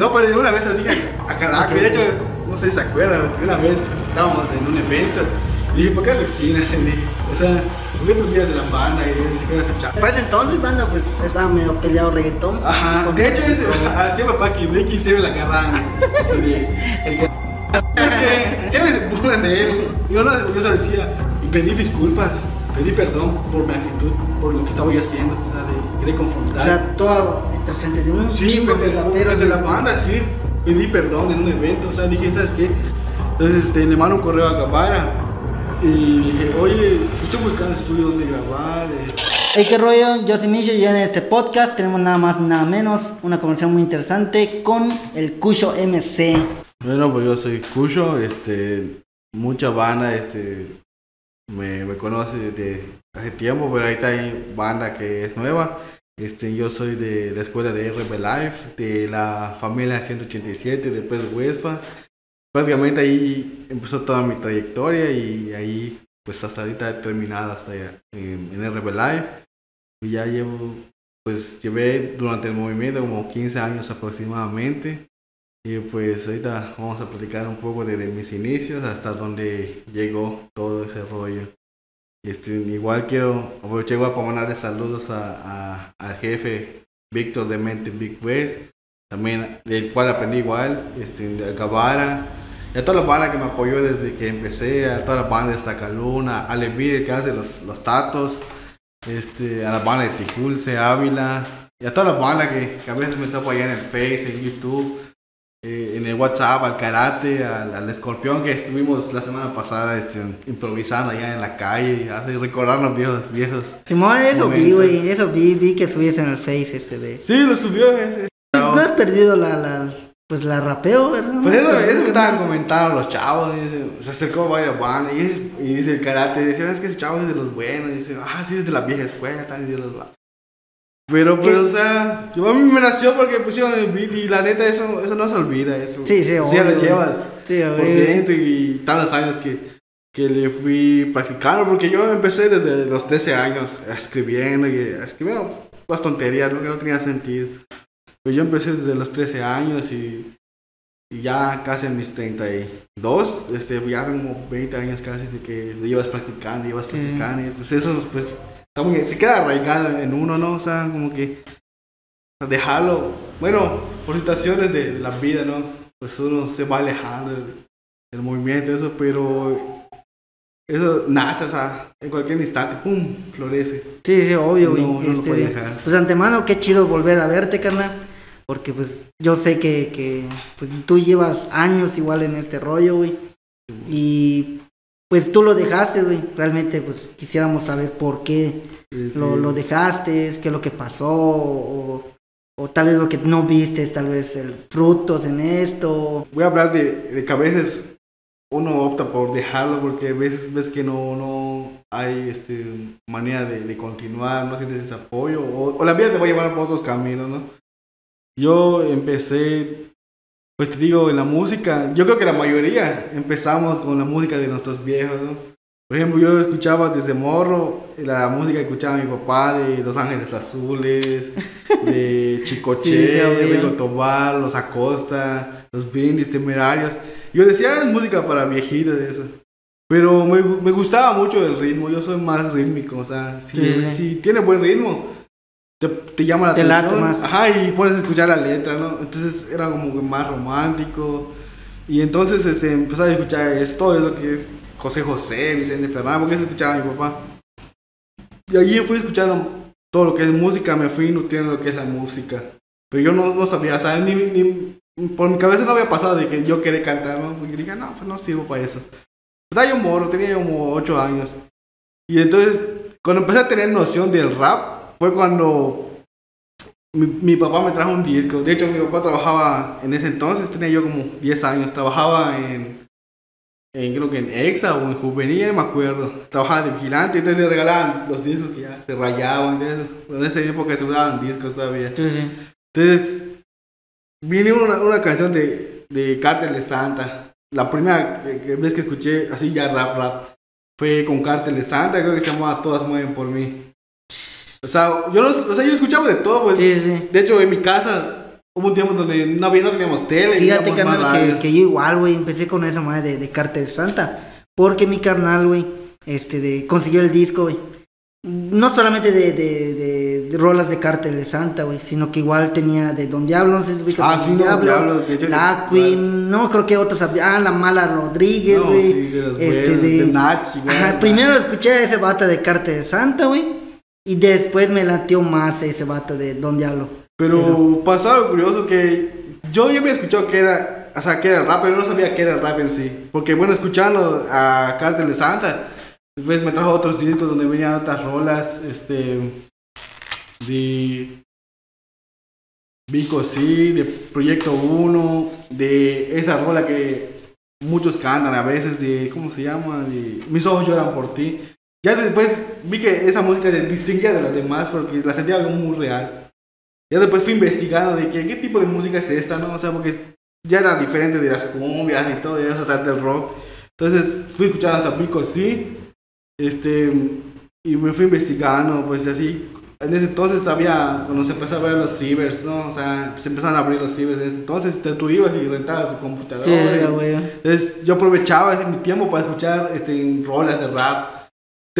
No, pero una vez dije a Calaca. De hecho, no sé si se acuerdan, una vez estábamos en un evento. Y dije, ¿por qué dije, O sea, ¿por qué tú olvidas de la banda? Y dice que era esa chava. Para ese entonces, banda, pues estaba medio peleado reggaetón. Ajá, de hecho, así papá que Ricky siempre la agarran. Así de. Siempre se burlan de él. Yo, no, yo se decía. Y pedí disculpas, pedí perdón por mi actitud, por lo que estaba yo haciendo. O sea, de querer confrontar. O sea, todo frente de un Sí, chico de raperos. de la banda, sí. Pedí perdón en un evento, o sea, dije, ¿sabes qué? Entonces este, le mando un correo a Gabara y dije, oye, estoy buscando estudio donde grabar. eh". Hey, qué rollo, yo soy Micho y en este podcast tenemos nada más y nada menos una conversación muy interesante con el Cucho MC. Bueno, pues yo soy Cucho, este, mucha banda, este, me, conoce desde hace tiempo, pero ahorita hay banda que es nueva. Este, yo soy de la escuela de RB Life, de la familia 187, después de Huesfa. Básicamente ahí empezó toda mi trayectoria y ahí, pues hasta ahorita he terminado hasta allá en, en RB Life. Y ya llevo, pues llevé durante el movimiento como 15 años aproximadamente. Y pues ahorita vamos a platicar un poco de, de mis inicios hasta donde llegó todo ese rollo. Este, igual quiero aprovechar para mandarle saludos a, a- al jefe Víctor de Mente Big West, también del cual aprendí igual, este, de Gavara, y a toda la banda que me apoyó desde que empecé, a toda la banda de Sacaluna, a Levi, el que hace los, los tatos, este, a la banda de Tijulce, Ávila, y a toda la banda que, que a veces me topo allá en el Face, en YouTube, eh, en el WhatsApp, al karate, al, al escorpión que estuvimos la semana pasada este, improvisando allá en la calle, hace recordarnos viejos, viejos. Simón, eso vi, güey, eso vi, vi que subías en el Face este de... Sí, lo subió. eh, eh. No has perdido la, la pues la rapeo, ¿verdad? Pues eso, eso que estaban comentando los chavos, dice, se acercó varias bandas y, dice- y dice el karate, dice, es que ese chavo es de los buenos, dice, ah, sí, es de la vieja escuela, tal, y de los va-". Pero pues, o sea, yo a mí me nació porque pusieron el beat y la neta eso, eso no se olvida, eso. Sí, sí, obvio, lo güey. llevas Sí, por dentro y tantos años que, que le fui practicando, porque yo empecé desde los 13 años escribiendo y escribiendo las tonterías, ¿no? que no tenía sentido. Pues yo empecé desde los 13 años y, y ya casi en mis 32, este, ya como 20 años casi de que lo ibas practicando, ibas Sí. practicando, y pues eso pues, está muy- se queda arraigado en uno, ¿no? O sea, como que dejarlo, bueno, por situaciones de la vida, ¿no? Pues uno se va alejando del, del movimiento, eso, pero eso nace, o sea, en cualquier instante, ¡pum!, florece. Sí, sí, obvio, güey. No, no lo este, puede dejar. pues antemano, qué chido volver a verte, carnal. Porque pues yo sé que, que pues tú llevas años igual en este rollo, güey. Y pues tú lo dejaste, güey. Realmente pues quisiéramos saber por qué lo, lo dejaste, qué es lo que pasó, o, o tal vez lo que no viste, tal vez el frutos en esto. Voy a hablar de, de que a veces uno opta por dejarlo porque a veces ves que no, no hay este, manera de, de continuar, no sientes ese apoyo o, o la vida te va a llevar por otros caminos, ¿no? Yo empecé, pues te digo, en la música, yo creo que la mayoría empezamos con la música de nuestros viejos, ¿no? Por ejemplo, yo escuchaba desde morro la música que escuchaba mi papá de Los Ángeles Azules, de Chicoche, Sí, sí, obvio. Rigo Tobar, Los Acosta, Los Brindis, Temerarios. Yo decía, "Ah, es música para viejitos de eso. Pero me, me gustaba mucho el ritmo, yo soy más rítmico, o sea, si, sí. si tiene buen ritmo, te, te llama la Te atención. más. Ajá, y pones a escuchar la letra, ¿no? Entonces era como que más romántico. Y entonces este, empezaba a escuchar esto, es lo que es José José, Vicente Fernández, porque se escuchaba mi papá. Y allí fui escuchando todo lo que es música, me fui nutriendo lo que es la música. Pero yo no, no sabía, ¿sabes? Ni, ni- por mi cabeza no había pasado de que yo quería cantar, ¿no? Porque dije, no, pues no sirvo para eso. Estaba yo morro, tenía como 8 años. Y entonces, cuando empecé a tener noción del rap, fue cuando mi, mi papá me trajo un disco. De hecho, mi papá trabajaba en ese entonces, tenía yo como 10 años, trabajaba en, en creo que en EXA o en Juvenil, no me acuerdo. Trabajaba de vigilante, entonces le regalaban los discos que ya se rayaban. Entonces, en esa época se usaban discos todavía. Sí, sí. Entonces, vine una, una canción de, de Cártel de Santa. La primera vez que escuché así ya rap, rap, fue con Cártel de Santa, creo que se llamaba Todas Mueven por mí. O sea, yo, no- o sea, yo escuchaba de todo, pues. Sí, sí. De hecho, en mi casa, hubo un tiempo donde no, había, no teníamos tele. Fíjate, carnal, que, que yo igual, güey, empecé con esa madre de, de Cartel Santa. Porque mi carnal, güey, este, de, consiguió el disco, güey. No solamente de, de, de, de rolas de Cartel de Santa, güey, sino que igual tenía de Don Diablo, no sé si ubicas Ah, sí, Don Don Diablo, Diablo, de hecho, la Queen, no, creo que otros, había- ah, la Mala Rodríguez, No, güey. sí, de los este, buenos, de, de Nach, igual, Ajá, Nach. primero escuché a ese vato de Cartel de Santa, güey, y después me latió más ese vato de Don Diablo. Pero pasó algo curioso que yo ya había escuchado que era, o sea, que era el rap, pero no sabía que era el rap en sí. Porque bueno, escuchando a Cártel de Santa, después me trajo otros discos donde venían otras rolas, este, de Vico sí, de Proyecto 1, de esa rola que muchos cantan a veces, de, ¿cómo se llama? De Mis ojos lloran por ti. Ya después vi que esa música se distinguía de las demás porque la sentía algo muy real. Ya después fui investigando de que, qué tipo de música es esta, ¿no? O sea, porque ya era diferente de las cumbias y todo eso, hasta del rock. Entonces fui escuchando hasta Pico sí, este, y me fui investigando, pues así. En ese entonces todavía, cuando se empezó a ver los cibers, ¿no? O sea, se empezaron a abrir los cibers en ese entonces, te- tú ibas y rentabas tu computadora. Sí, y- entonces yo aprovechaba ese mi tiempo para escuchar este, rolas de rap.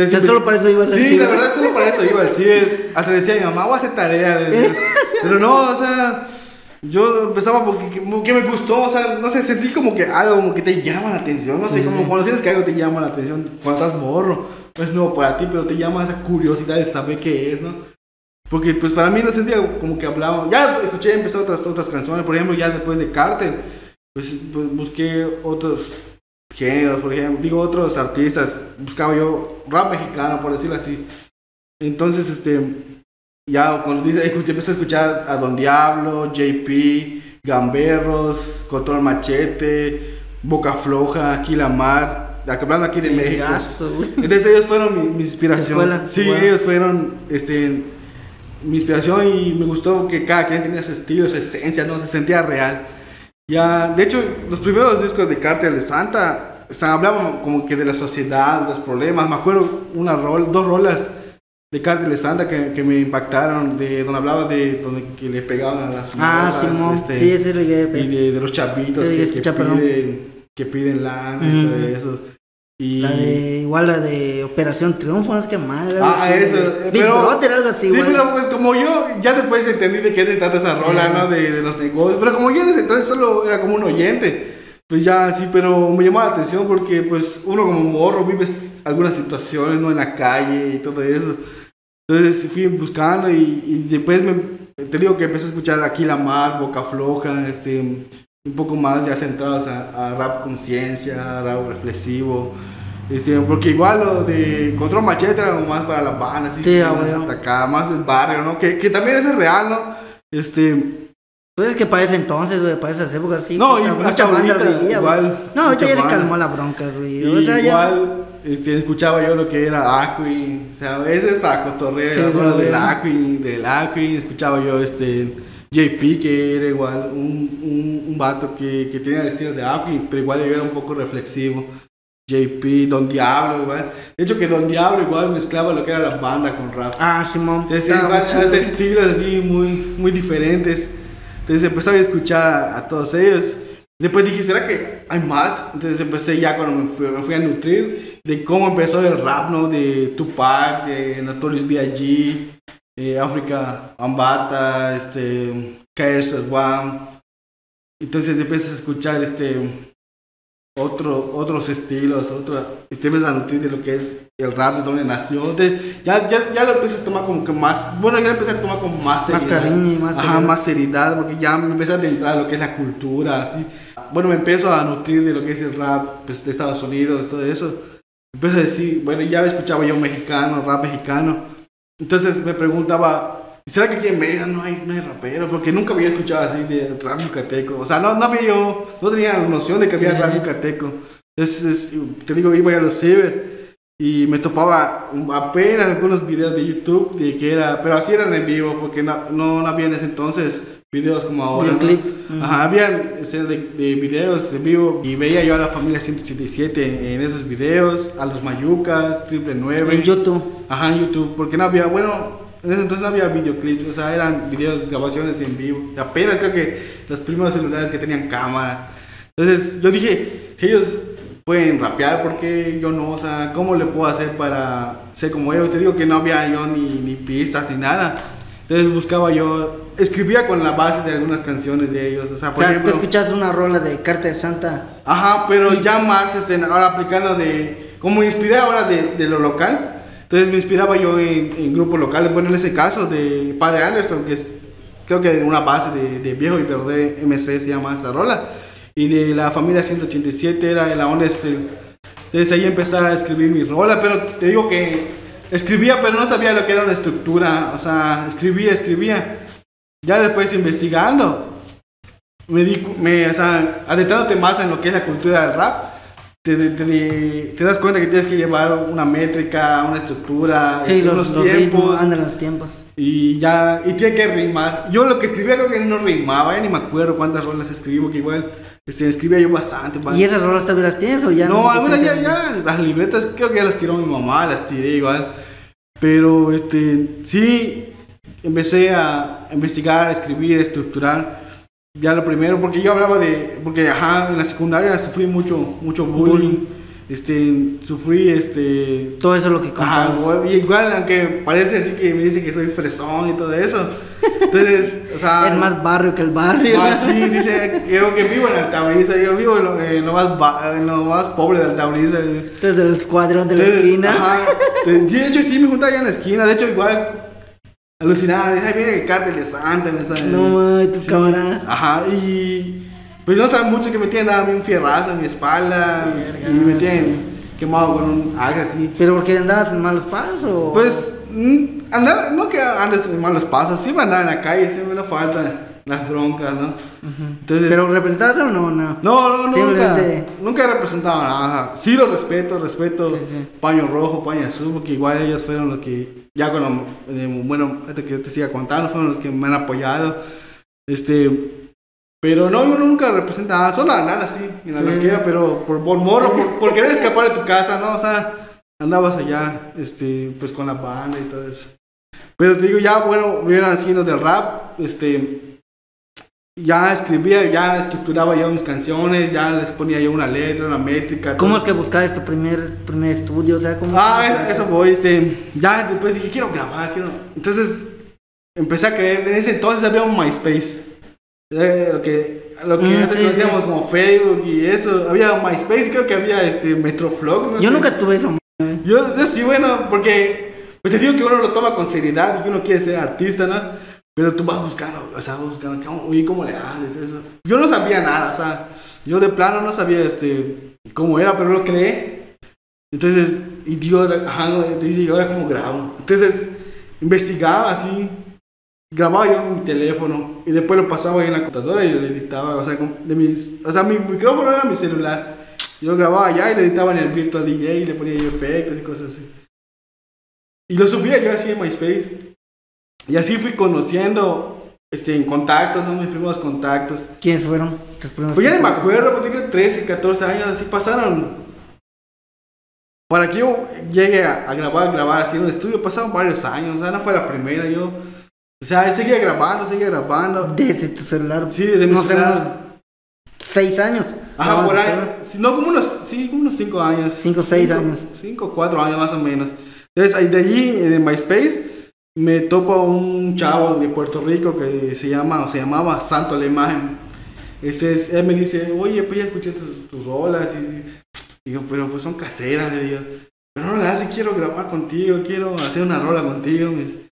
Entonces, solo para eso ibas al Sí, ciber. la verdad, solo para eso iba al ciber. Hasta decía a mi mamá, voy a hacer tarea. Pero no, o sea, yo empezaba porque que, que me gustó, o sea, no sé, sentí como que algo como que te llama la atención. No sé, Sí, como sí. cuando sientes que algo te llama la atención cuando estás morro. No es nuevo para ti, pero te llama esa curiosidad de saber qué es, ¿no? Porque pues para mí no sentía como que hablaba. Ya escuché, empecé otras, otras canciones, por ejemplo, ya después de Carter, pues, pues, busqué otros géneros, por ejemplo, digo otros artistas, buscaba yo rap mexicano, por decirlo así. Entonces, este, ya cuando dice, escuché, empecé a escuchar a Don Diablo, JP, Gamberros, Control Machete, Boca Floja, Aquí la Mar, hablando aquí de México. Entonces ellos fueron mi, mi inspiración. Sí, ellos fueron este, mi inspiración y me gustó que cada quien tenía su estilo, su esencia, ¿no? Se sentía real. Ya, de hecho, los primeros discos de Cártel de Santa o sea, hablaban como que de la sociedad, los problemas. Me acuerdo una rol, dos rolas de Cártel de Santa que, que me impactaron, de donde hablaba de donde que le pegaban a las Ah, Simón. este, sí, ese lo llegué y de, de los chavitos Sí, que, que piden, que piden lana y todo eso. Y, La de, igual la de Operación Triunfo, no es que madre. Ah, así, eso. de- eh, Big pero, Brother, algo así, Sí, pero pues como yo ya después entendí de qué se trata esa rola, Sí. ¿no? De, de los negocios. Pero como yo en ese entonces solo era como un oyente. Pues ya sí, pero me llamó la atención porque pues uno como morro vives algunas situaciones, ¿no? En la calle y todo eso. Entonces fui buscando y, y después me, te digo que empecé a escuchar aquí La Mar, Boca Floja, este, un poco más ya centrados a, a rap conciencia, rap reflexivo. Este, porque igual lo de Control Machete era más para la banda, así, Sí, más ah, hasta acá, más del barrio, ¿no? Que, que también es real, ¿no? Este, Pues es que para ese entonces, güey, para esas épocas, sí. No, y hasta ahorita, vivía, igual, No, ahorita ya se calmó las broncas, güey. O sea, ya. igual este, escuchaba yo lo que era Aquin, o sea, ese es para cotorrear, Sí, güey. del Aquin, del Aquin, escuchaba yo este JP, que era igual un, un, un vato que, que tenía el estilo de Aquin, pero igual era un poco reflexivo. JP, Don Diablo, igual. De hecho, que Don Diablo igual mezclaba lo que era la banda con rap. Ah, Simón. Entonces, muy chido. esos estilos así muy, muy diferentes. Entonces empecé a escuchar a, a todos ellos. Después dije, ¿será que hay más? Entonces empecé ya cuando me fui, me fui a nutrir de cómo empezó el rap, ¿no? De Tupac, de Notorious B.I.G., eh, África, Ambata, este, KRS One. Entonces empecé a escuchar este, otro, otros estilos, otro, y te empiezas a nutrir de lo que es el rap, de dónde nació. Entonces, ya, ya, ya lo empecé a tomar como que más, bueno, ya lo empecé a tomar como más Más seriedad. cariño más Ajá, seriedad. más seriedad, porque ya me empecé a adentrar en lo que es la cultura, así. Bueno, me empiezo a nutrir de lo que es el rap pues, de Estados Unidos, todo eso. Empiezo a decir, bueno, ya escuchaba yo mexicano, rap mexicano. Entonces me preguntaba, ¿será que aquí en Mérida no hay, no hay raperos? Porque nunca había escuchado así de rap yucateco. O sea, no, no había yo, no tenía noción de que había Sí. rap yucateco. Entonces, te digo, iba a los ciber y me topaba apenas algunos videos de YouTube de que era, pero así eran en vivo, porque no, no, no había en ese entonces videos como ahora. ¿no? Ajá, habían escenas de, de videos en vivo y veía yo a la familia 187 en esos videos, a los Mayucas, Triple 9. En YouTube. Ajá, en YouTube, porque no había, bueno, en ese entonces no había videoclips, o sea, eran videos, grabaciones en vivo. Apenas creo que los primeros celulares que tenían cámara. Entonces yo dije, si ellos pueden rapear, ¿por qué yo no? O sea, ¿cómo le puedo hacer para ser como ellos? Te digo que no había yo ni, ni pistas ni nada. Entonces buscaba yo, escribía con la base de algunas canciones de ellos. O sea, O por sea, ejemplo. tú escuchas una rola de Carta de Santa. Ajá, pero ya más este, ahora aplicando de. Como me inspiré ahora de, de lo local. Entonces me inspiraba yo en, en grupos locales. Bueno, en ese caso de Padre Anderson, que es creo que una base de, de Viejo y Verde MC se llama esa rola. Y de la familia 187 era la onda. Entonces ahí empecé a escribir mi rola, pero te digo que escribía, pero no sabía lo que era una estructura. O sea, escribía, escribía. Ya después investigando, me di, me, o sea, adentrándote más en lo que es la cultura del rap, te, te, te- te das cuenta que tienes que llevar una métrica, una estructura, Sí, este, los, los ritmos, andan los tiempos. y ya, y tiene que rimar. Yo lo que escribía creo que no rimaba, ya ni me acuerdo cuántas rolas escribí, porque igual este, escribía yo bastante. ba- ¿Y esas rolas todavía las tienes o ya no, algunas ya, ya, las libretas creo que ya las tiró mi mamá, las tiré igual. Pero este, sí, empecé a investigar, a escribir, a estructurar. Ya lo primero, porque yo hablaba de, porque ajá, en la secundaria sufrí mucho, mucho bullying. Bullying. Este, sufrí este, Todo eso es lo que Ajá, contabas. y igual, aunque parece así que me dicen que soy fresón y todo eso. Entonces, o sea. es más barrio que el barrio. Más sí, dice, yo que vivo en Altabrisa, yo vivo en lo, en lo más, ba- en lo más pobre de Altabrisa. Desde el escuadrón de la Entonces, esquina. Ajá, de hecho, sí, me juntaba allá en la esquina. De hecho, igual, alucinada. Dice, ay, mira el cártel de Santa, me. No, mames, tus Sí. camaradas. Ajá, y pues no saben mucho que me tienen a mí un fierrazo en mi espalda. Verga, y me sí. Quemado con un axe así. ¿Pero porque andabas en malos pasos? Pues, mm, andar, no que andes en malos pasos, siempre andar en la calle, siempre no falta las broncas, ¿no? Entonces, ¿Pero representabas o no? No. no, no, nunca, Simplemente- nunca he representado nada. Sí lo respeto, respeto Sí, sí. paño rojo, paño azul, porque igual ellos fueron los que, ya cuando, eh, bueno, hasta que yo te siga contando, fueron los que me han apoyado. Este, pero no, yo nunca representaba, solo andar así, en la Sí, loquera, sí. pero por, por morro, por, por querer escapar de tu casa, ¿no? O sea, andabas allá, este, pues con la banda y todo eso. Pero te digo, ya, bueno, vieron haciendo del rap, este, ya escribía, ya estructuraba yo mis canciones, ya les ponía yo una letra, una métrica. ¿Cómo es todo. que buscabas tu primer, primer estudio? O sea, ¿cómo... Ah, eso, eso fue, este, ya después dije, quiero grabar, quiero... Entonces, empecé a creer, en ese entonces había un MySpace, Eh, lo que, lo que Mm, antes sí, conocíamos sí. como Facebook y eso, había MySpace, creo que había, este, Metroflog, no Yo nunca tuve eso. Yo, yo sí, bueno, porque pues te digo que uno lo toma con seriedad y que uno quiere ser artista, ¿no? Pero tú vas buscando, o sea, vas buscando, ¿cómo, oye, ¿cómo le haces eso? Yo no sabía nada, o sea, yo de plano no sabía este, cómo era, pero lo creé. Entonces, y digo, ajá, y ahora cómo grabo. Entonces, investigaba así, grababa yo en mi teléfono y después lo pasaba ahí en la computadora y lo editaba, o sea, con- de mis, o sea, mi micrófono era mi celular. Yo grababa allá y lo editaba en el Virtual DJ y le ponía yo efectos y cosas así. Y lo subía yo así en MySpace. Y así fui conociendo este, en contactos, ¿no? Mis primeros contactos. ¿Quiénes fueron tus primeros Pues ya ni me acuerdo, porque tenía 13, 14 años, así pasaron. Para que yo llegue a, a grabar, grabar así en un estudio, pasaron varios años, o sea, no fue la primera, yo. O sea, seguía grabando, seguía grabando. Desde tu celular. Sí, desde mi No sé, celular. unos seis años. Ajá, por ahí. Sí, No, como unos, sí, como unos 5 años. Cinco, seis Cinco- años. Cinco, cuatro años más o menos. Entonces, ahí de allí, en MySpace, me topa un chavo de Puerto Rico que se llama, o se llamaba Santo la Imagen. Ese es- él me dice, oye, pues ya escuché tus, tus rolas. Y digo, pero pues son caseras, le digo. Pero no le hace, quiero grabar contigo, quiero hacer una rola contigo. Me dice,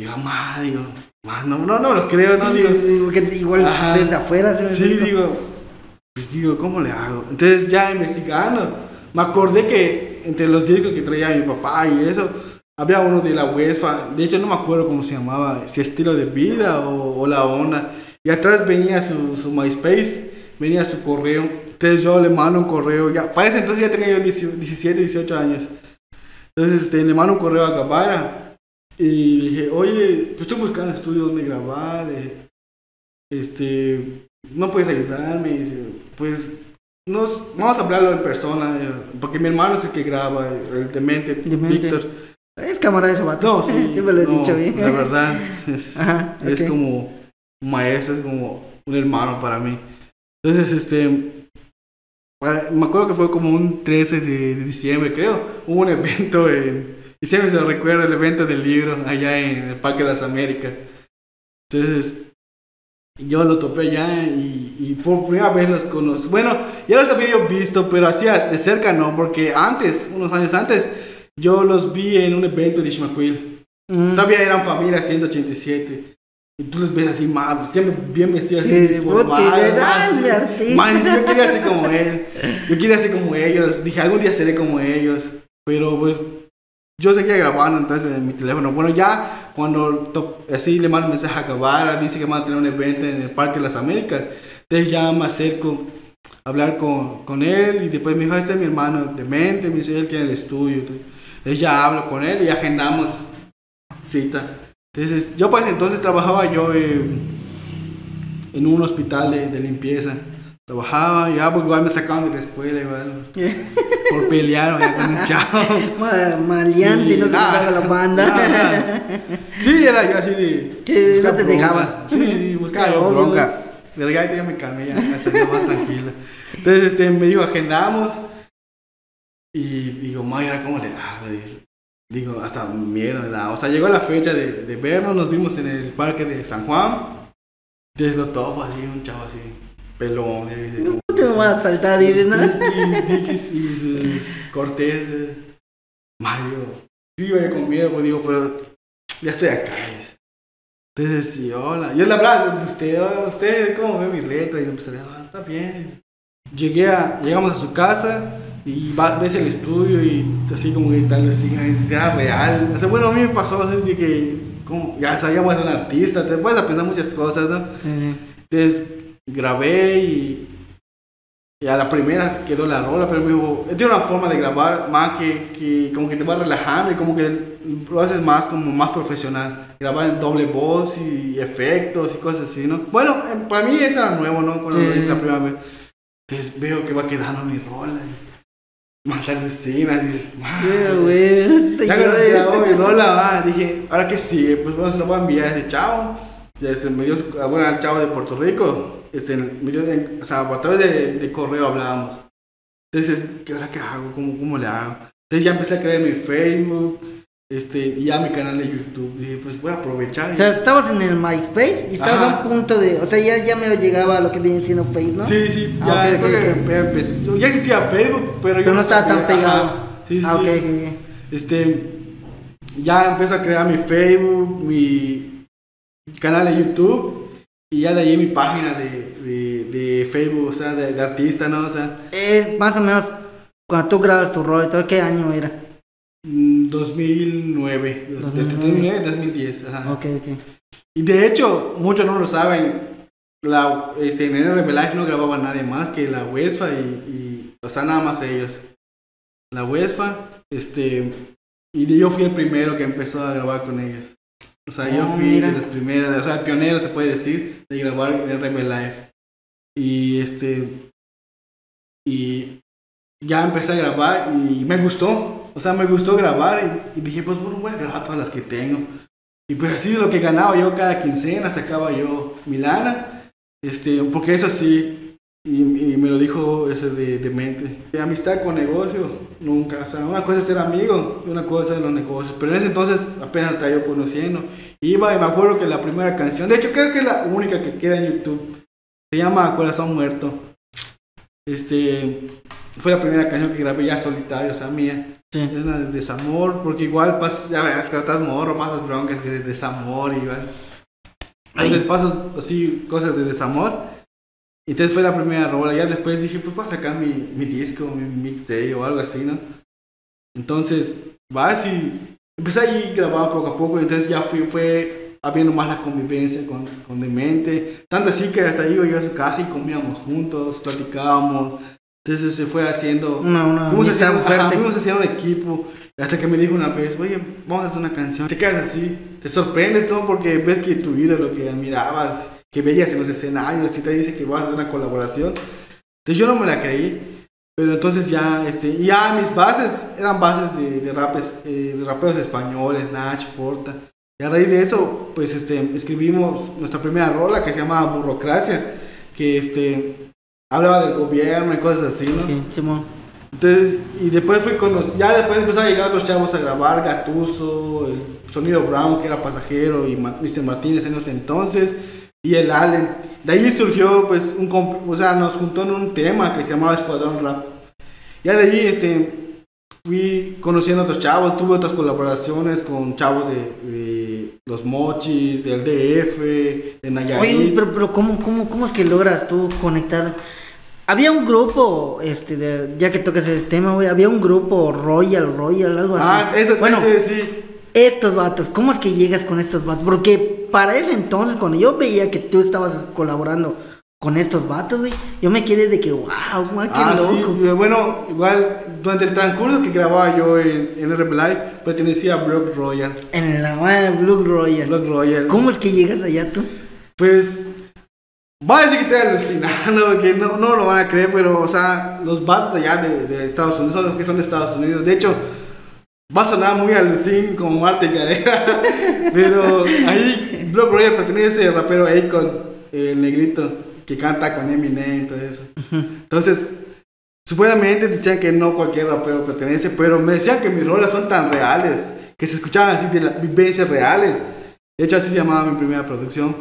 digo, ma, digo, ma, no, no, no lo creo, no, digo, sí, porque igual Ajá. desde afuera. ¿sí me Sí, digo, pues digo, ¿cómo le hago? Entonces ya investigando, me acordé que entre los discos que traía mi papá y eso, había uno de la UEFA, de hecho no me acuerdo cómo se llamaba, si estilo de vida o, o la onda, y atrás venía su, su MySpace, venía su correo, entonces yo le mando un correo, ya, para ese entonces ya tenía yo 17, 18 años, entonces este, le mando un correo a Gabara, y dije, oye, pues estoy buscando estudios donde grabar, eh, este, no puedes ayudarme, dice, pues nos, vamos a hablarlo en persona, eh, porque mi hermano es el que graba, el demente, Demente. Víctor, Es camarada de ese vato. No, sí. Siempre lo he no, dicho bien. La verdad, es, Ajá, es ok. como un maestro, es como un hermano para mí. Entonces, este. para- me acuerdo que fue como un 13 de, de diciembre, creo. Hubo un evento en. Y siempre se lo recuerdo, el evento del libro allá en el Parque de las Américas. Entonces, yo lo topé allá y, y por primera vez los conocí. Bueno, ya los había yo visto, pero así de cerca no, porque antes, unos años antes, yo los vi en un evento de Ishmaquil. Mm. Todavía eran familia 187. Y tú los ves así más, siempre bien vestidos así. Más, yo quería ser como él. Yo quería ser como ellos. Dije, algún día seré como ellos. Pero pues, yo seguía grabando entonces en mi teléfono. Bueno, ya cuando así le mando mensaje a Cabara, dice que van a tener un evento en el Parque de las Américas. Entonces ya me acerco a hablar con, con él y después me dijo, este es mi hermano de mente, me dice, él tiene el estudio. Entonces ya hablo con él y agendamos cita. Entonces, yo pues entonces trabajaba yo eh, en un hospital de limpieza. Trabajaba, ya porque igual me sacaban de la escuela, igual, por pelear ya, con un chavo. Ma- Maleante, Sí, no se pagaba la banda. Sí, era yo así de. Que no te dejabas. Sí, buscaba yo bronca. Pero ya, ya me calmé, ya me salía más tranquila. Entonces, este, me dijo, agendamos. Y digo, Mayra, ¿cómo le hago? Digo, hasta miedo me da. O sea, llegó la fecha de, de vernos, nos vimos en el parque de San Juan. Entonces lo topo así, un chavo así, pelón. y dice, como No te me vas a saltar, dices, ¿no? Corteses. Mario. Yo iba yo con miedo, pues digo, pero ya estoy acá. dice. Entonces, sí, hola. Yo le hablaba de usted, "Hola, usted, ¿cómo ve mi letra? Y le empecé a decir, ah, está bien. Llegué a, llegamos a su casa y va, ves el estudio y así como que tal vez sea real. O sea, bueno, a mí me pasó así de que, como, ya sabíamos ser un artista, te puedes a pensar muchas cosas, ¿no? Sí, Entonces grabé y, y a la primera quedó la rola, pero me dijo, tiene una forma de grabar más que, que como que te va relajando y como que lo haces más como más profesional. Grabar en doble voz y efectos y cosas así, ¿no? Bueno, eh, para mí eso era nuevo, ¿no? Cuando Sí. lo hice la primera vez. Entonces veo que va quedando mi rola. Y más alucinas, dices, güey. Ya cuando grabó mi rola, va, dije, ¿ahora qué sigue? Pues bueno, se lo voy a enviar ese chavo. Ya se me dio, ah, bueno, al chavo de Puerto Rico. Este, me dio, o sea, a través de, de correo hablábamos. Entonces, ¿qué ahora qué hago? ¿Cómo, ¿Cómo le hago? Entonces ya empecé a crear mi Facebook, este, y ya mi canal de YouTube. Dije, pues voy a aprovechar. y- O sea, estabas en el MySpace y estabas Ajá. a un punto de. O sea, ya, ya me lo llegaba a lo que viene siendo Face, ¿no? Sí, sí, ya, Ah, ok, creo ok, que ok. ya empecé- ya existía Facebook, pero yo Pero no estaba tan pegado. ajá. Sí, sí, Ah, sí. Este, ya empecé a crear mi Facebook, mi canal de YouTube y ya de ahí mi página de, de, de Facebook, o sea, de, de artista, ¿no? O sea, Es más o menos cuando tú grabas tu rol, ¿todo qué año era? mm, 2009, 2009. 2009, 2010, ajá. Ok, ok. Y de hecho, muchos no lo saben, la, este, en NRB Live no grababa nadie más que la UESFA y, y, o sea, nada más ellos. La UESFA, este, y yo fui el primero que empezó a grabar con ellos. O sea, yo Oh, fui mira. de los primeros, o sea, pionero se puede decir, de grabar en NRB Live. Y este, y ya empecé a grabar y me gustó, o sea, me gustó grabar y, y dije, pues bueno, voy a grabar todas las que tengo. Y pues así de lo que ganaba yo cada quincena, sacaba yo mi lana, este, porque eso sí, y, y me lo dijo ese de, de mente. De amistad con negocio, nunca, o sea, una cosa es ser amigo y una cosa es los negocios, pero en ese entonces apenas estaba yo conociendo. Iba y me acuerdo que la primera canción, de hecho creo que es la única que queda en YouTube, se llama Corazón Muerto. Este, fue la primera canción que grabé ya solitario, o sea, mía. Sí. Es una de desamor, porque igual pasas, ya ves, que estás morro, pasas broncas de desamor, igual. Entonces pasas así cosas de desamor. Y entonces fue la primera rola. Ya después dije, pues voy a sacar mi, mi disco, mi mixtape o algo así, ¿no? Entonces vas y empecé ahí grabando poco a poco. y Entonces ya fui, fue habiendo más la convivencia con, con Demente. Tanto así que hasta iba yo a su casa y comíamos juntos, platicábamos. Entonces se fue haciendo Una, una fuimos, haciendo, ajá, fuimos haciendo un equipo. Hasta que me dijo una vez, oye, vamos a hacer una canción. Te quedas así, te sorprendes todo porque ves que tu ídolo que admirabas, que veías en los escenarios, y te dice que vas a hacer una colaboración. Entonces yo no me la creí. Pero entonces ya, este, ya mis bases eran bases de, de, rapes, eh, de raperos españoles, Nach, Porta. Y a raíz de eso, pues este, escribimos nuestra primera rola que se llama Burocracia, que este, hablaba del gobierno y cosas así, ¿no? Sí, Simón. Entonces, y después fui con los, ya después empezaron a llegar otros chavos a grabar, Gatuso, el Sonido Brown, que era pasajero, y Mr. Martínez en ese entonces, y el Allen. De ahí surgió, pues, un, comp- o sea, nos juntó en un tema que se llamaba Escuadrón Rap. Ya de ahí, este, fui conociendo a otros chavos, tuve otras colaboraciones con chavos de, de Los Mochis, del DF, de Nayarit. Oye, pero, pero ¿cómo, cómo, ¿cómo es que logras tú conectar? Había un grupo, este, de- ya que tocas ese tema, güey, había un grupo Royal, Royal, algo así. Ah, bueno, bueno, sí. Estos vatos, ¿cómo es que llegas con estos vatos? Porque para ese entonces, cuando yo veía que tú estabas colaborando con estos vatos, güey, yo me quedé de que, wow, qué Ah, loco. sí, bueno, igual durante el transcurso que grababa yo en, en Live, pertenecía a Block Royal. En la madre Blue Royal. Block Royal. ¿Cómo es que llegas allá tú? Pues, voy a decir que estoy alucinando, porque no, no lo van a creer, pero, o sea, los de allá de, de Estados Unidos son los que son de Estados Unidos. De hecho, va a sonar muy alucin como Marte y Cadera, pero ahí Block Royal pertenece al rapero Akon, el negrito, que canta con Eminem y todo eso. Entonces, supuestamente decían que no cualquier rapero pertenece, pero me decían que mis rolas son tan reales, que se escuchaban así de las vivencias reales. De hecho, así se llamaba mi primera producción.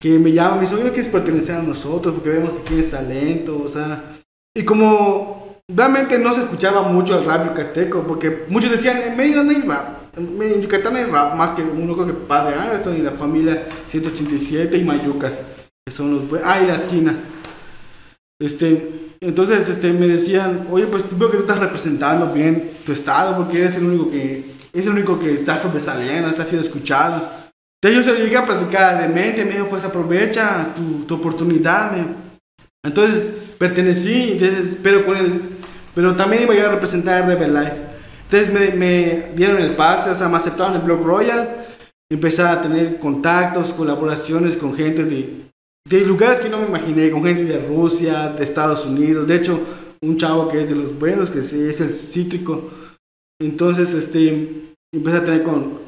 Que me llaman, me dicen, no quieres pertenecer a nosotros porque vemos que tienes talento, o sea. Y como realmente no se escuchaba mucho el rap yucateco, porque muchos decían, en Mérida no hay rap, en Yucatán hay rap, más que uno creo que Padre Anderson y la familia 187 y Mayucas, que son los. bue- Ah, y la esquina. Este, entonces este, me decían, oye, pues veo que tú estás representando bien tu estado porque eres el único que, es el único que está sobresaliendo, está siendo escuchado. Entonces yo se lo llegué a platicar de mente, me dijo, pues aprovecha tu, tu oportunidad. me. Entonces pertenecí, entonces, pero, con el, pero también iba yo a representar Rebel Life. Entonces me, me dieron el pase, o sea, me aceptaron el Blog Royal. Empecé a tener contactos, colaboraciones con gente de, de lugares que no me imaginé, con gente de Rusia, de Estados Unidos. De hecho, un chavo que es de los buenos, que es el cítrico. Entonces, este, empecé a tener con,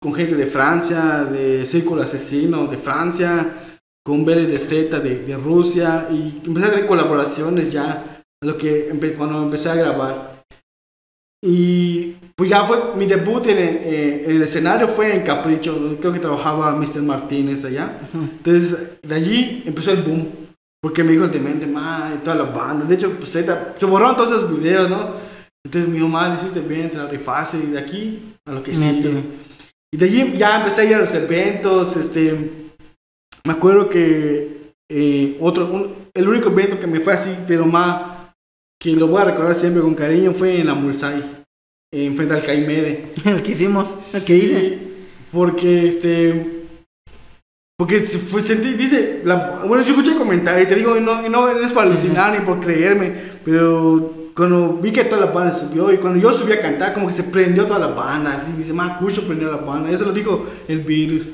con gente de Francia, de Círculo Asesino de Francia, con BLDZ de, de Rusia, y empecé a tener colaboraciones ya, a lo que empe- cuando empecé a grabar. Y pues ya fue mi debut en el, eh, en el escenario fue en Capricho, creo que trabajaba Mr. Martínez allá. Entonces, de allí empezó el boom. Porque me dijo el demente, ma, y todas las bandas. De hecho, pues se borraron todos esos videos, ¿no? Entonces me dijo, ma, lo hiciste bien, te la rifaste. Y de aquí a lo que sigue. Y de allí ya empecé a ir a los eventos. Este, me acuerdo que eh, otro, un- el único evento que me fue así, pero más que lo voy a recordar siempre con cariño, fue en la Mulsai, en frente al Caimede. El que hicimos, el que Sí, hice. Porque este. Porque fue, sentí, dice. la- bueno, yo escuché comentarios y te digo, y no, y no es para Sí, sí. alucinar ni por creerme, pero cuando vi que toda la banda subió y cuando yo subí a cantar, como que se prendió toda la banda. Así dice, más Cucho prendió la banda. Eso lo dijo el virus.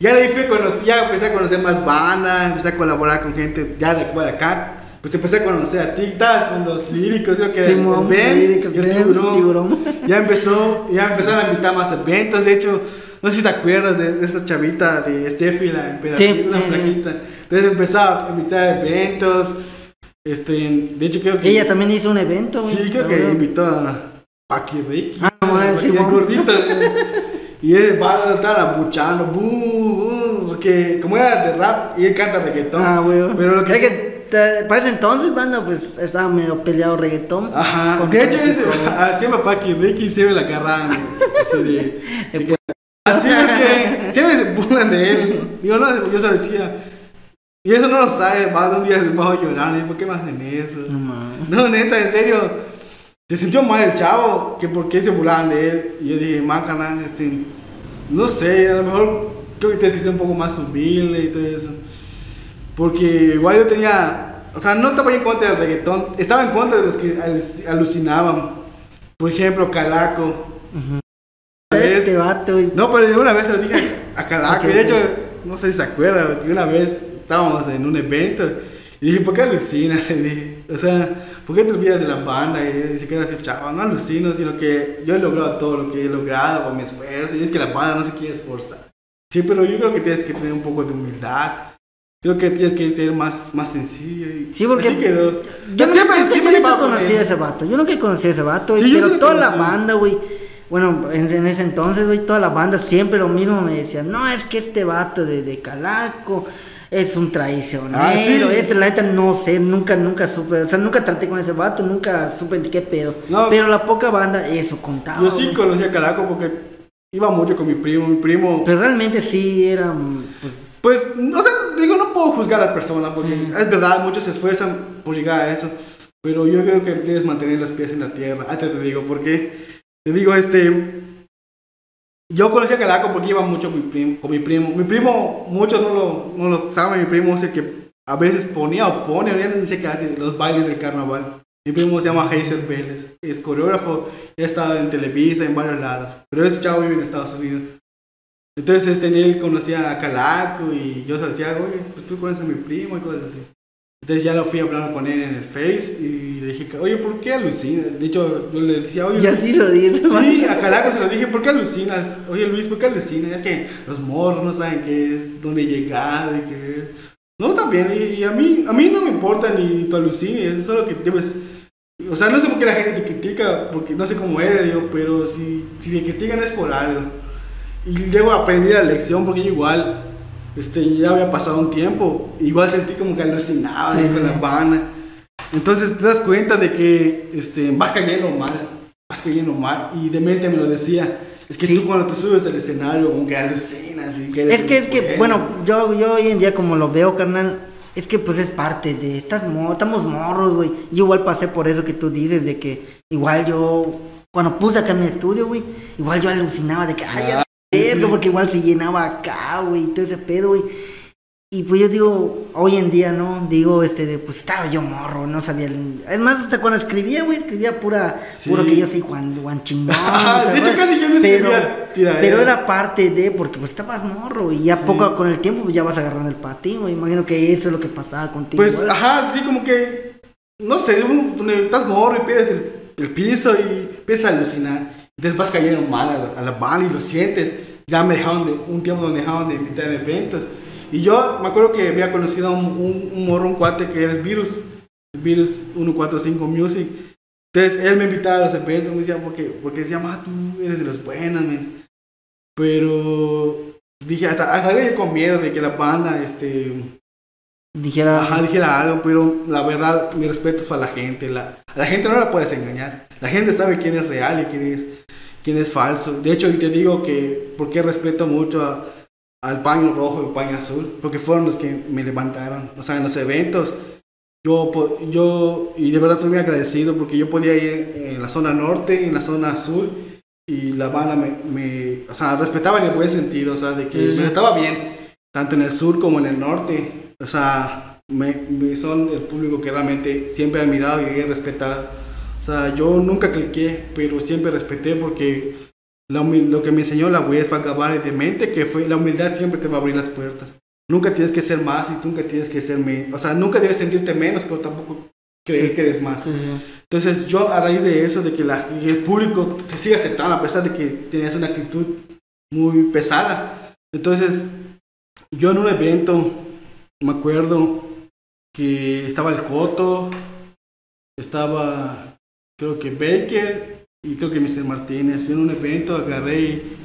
Ya de ahí fui a conocer, ya empecé a conocer más bandas, empecé a colaborar con gente ya de acá. Pues te empecé a conocer a ti, estabas con los líricos, creo que Simón, el Benz y Tiburón. Tiburón. Ya empezó, ya empezaron a invitar más eventos. De hecho, no sé si te acuerdas de, de esta chavita de Steffi, la emperatriz, Sí, una sí, sí. Entonces empezó a invitar eventos. Este, de hecho, creo que. Ella también hizo un evento, güey. Sí, creo La que verdad. invitó a Paqui Ricky. Ah, Paqui, el Simón. gordito. y ese padre lo estaban abuchando. "Bu, bu", Porque como era de rap, y él canta reggaetón. Ah, güey. Pero lo que. Es que para ese entonces, banda, pues estaba medio peleado reggaetón. Ajá, Con de hecho, ese, tipo- siempre Paqui Ricky siempre la agarran así de. de que- así que siempre se burlan de él. Digo, no, yo se decía. Y eso no lo sabe, va un día se bajo llorando. ¿Y por qué me hacen eso? No. No, neta, en serio. Se sintió mal el chavo, que por qué se burlaban de él. Y yo dije, man, canal, este. No sé, a lo mejor creo que tienes que ser un poco más humilde y todo eso. Porque igual yo tenía. O sea, no estaba en contra del reggaetón. Estaba en contra de los que al- alucinaban. Por ejemplo, Calaco. Este ¿Ves? vato, güey. No, pero yo una vez lo dije a Calaco. Ok, y de hecho, no sé si se acuerda, que una vez estábamos en un evento Y dije, ¿por qué alucinas? Le dije, o sea, ¿por qué te olvidas de la banda? Y se queda así, chavo, no alucino, sino que yo he logrado todo lo que he logrado con mi esfuerzo. Y es que la banda no se quiere esforzar. Sí, pero yo creo que tienes que tener un poco de humildad. Creo que tienes que ser más, más sencillo. Y Sí, porque así quedó. Yo, Yo siempre, nunca, yo siempre nunca iba con conocí a ese vato. Yo nunca conocí a ese vato, güey, Sí, yo sí pero toda la banda, güey. Bueno, en, en ese entonces, güey, toda la banda siempre lo mismo me decían. No, es que este vato de, de Calaco es un traicionero. Ah, sí. Este, la neta, no sé, nunca, nunca supe. O sea, nunca traté con ese vato, nunca supe ni qué pedo. No. pero la poca banda, eso contaba. Yo sí güey. conocí a Calaco porque iba mucho con mi primo. Mi primo, Pero realmente sí eran, pues. pues, o sea, digo, no puedo juzgar a la persona porque Sí. es verdad, muchos se esfuerzan por llegar a eso. Pero yo creo que debes mantener los pies en la tierra. Ah, te, digo, porque te digo, este. Yo conocí a Calaco porque iba mucho mi primo, con mi primo. Mi primo, muchos no lo, no lo saben, mi primo es el que a veces ponía o pone, ya no dice que hace los bailes del carnaval. Mi primo se llama Hazel Vélez, es coreógrafo, ha estado en Televisa, en varios lados, pero ese chavo vive en Estados Unidos. Entonces este, él conocía a Calaco y yo se decía, oye, pues tú conoces a mi primo y cosas así. Entonces ya lo fui hablando con él en el Face y le dije, oye, ¿por qué alucinas? De hecho, yo le decía, oye, Ya sí lo dice, Sí, a Calaco se lo dije, ¿por qué alucinas? Oye Luis, ¿por qué alucinas? Es que los morros no saben qué es, dónde he llegado y qué es. No, también, y, y a mí, a mí no me importa ni tu alucines, solo que debes... O sea, no sé por qué la gente te critica, porque no sé cómo eres, digo, pero si, si te critican es por algo. Y luego aprendí la lección, porque yo igual, este, ya había pasado un tiempo, igual sentí como que alucinaba Sí, sí. la banda. Entonces te das cuenta de que este, vas cayendo mal, vas cayendo mal. Y de mente me lo decía. Es que Sí. tú cuando te subes al escenario, como que alucinas. Y que eres Es que, es que, bueno, yo, yo hoy en día como lo veo, carnal, es que pues es parte de, estás mo- estamos morros, güey. Yo igual pasé por eso que tú dices, de que igual yo, cuando puse acá en mi estudio, güey, igual yo alucinaba de que, ay, ya verga, porque igual se llenaba acá, güey, todo ese pedo, güey. Y pues yo digo, hoy en día, ¿no? Digo, este, de, pues estaba yo morro, no sabía. el- Es más, hasta cuando escribía, güey, escribía pura, Sí. puro que yo soy Juan, Juan chingón. De hecho, casi yo no escribía. Pero era parte de, porque pues estabas morro, y ya Sí. poco con el tiempo pues, ya vas agarrando el patín, güey. Imagino que eso es lo que pasaba contigo. Pues, ajá, sí, como que, no sé, un- estás morro y pierdes el, el piso y empiezas a alucinar. Entonces vas cayendo mal a la, a la banda y lo sientes. Ya me dejaron de, un tiempo donde dejaron de invitar a eventos. Y yo me acuerdo que había conocido a un, un, un morro, un cuate que era el Virus, el Virus 145 Music. Entonces él me invitaba a los eventos, me decía, porque, porque decía, ma, tú eres de los buenos, me. Pero dije, hasta, hasta había yo con miedo de que la banda, este, Dijera, Ajá, dijera algo, pero la verdad, mi respeto es para la gente. La, la gente no la puedes engañar. La gente sabe quién es real y quién es, quién es falso. De hecho, y te digo que, porque respeto mucho a- al paño rojo y paño azul, porque fueron los que me levantaron. O sea, en los eventos, yo, yo y de verdad estoy muy agradecido porque yo podía ir en la zona norte, en la zona azul, y la banda me, me o sea, respetaba en el buen sentido, o sea, de que Sí, estaba bien, tanto en el sur como en el norte. O sea, me, me son el público que realmente siempre he admirado y he respetado. Sea, yo nunca cliqué, pero siempre respeté porque la lo que me enseñó la West Vagabari de mente, que fue la humildad siempre te va a abrir las puertas. Nunca tienes que ser más y nunca tienes que ser menos. O sea, nunca debes sentirte menos, pero tampoco creer Sí. que eres más. sí, sí. Entonces yo a raíz de eso, de que la, el público te sigue aceptando a pesar de que tenías una actitud muy pesada. Entonces yo en un evento me acuerdo que estaba el Coto, estaba creo que Baker y creo que Mr. Martínez. En un evento agarré y,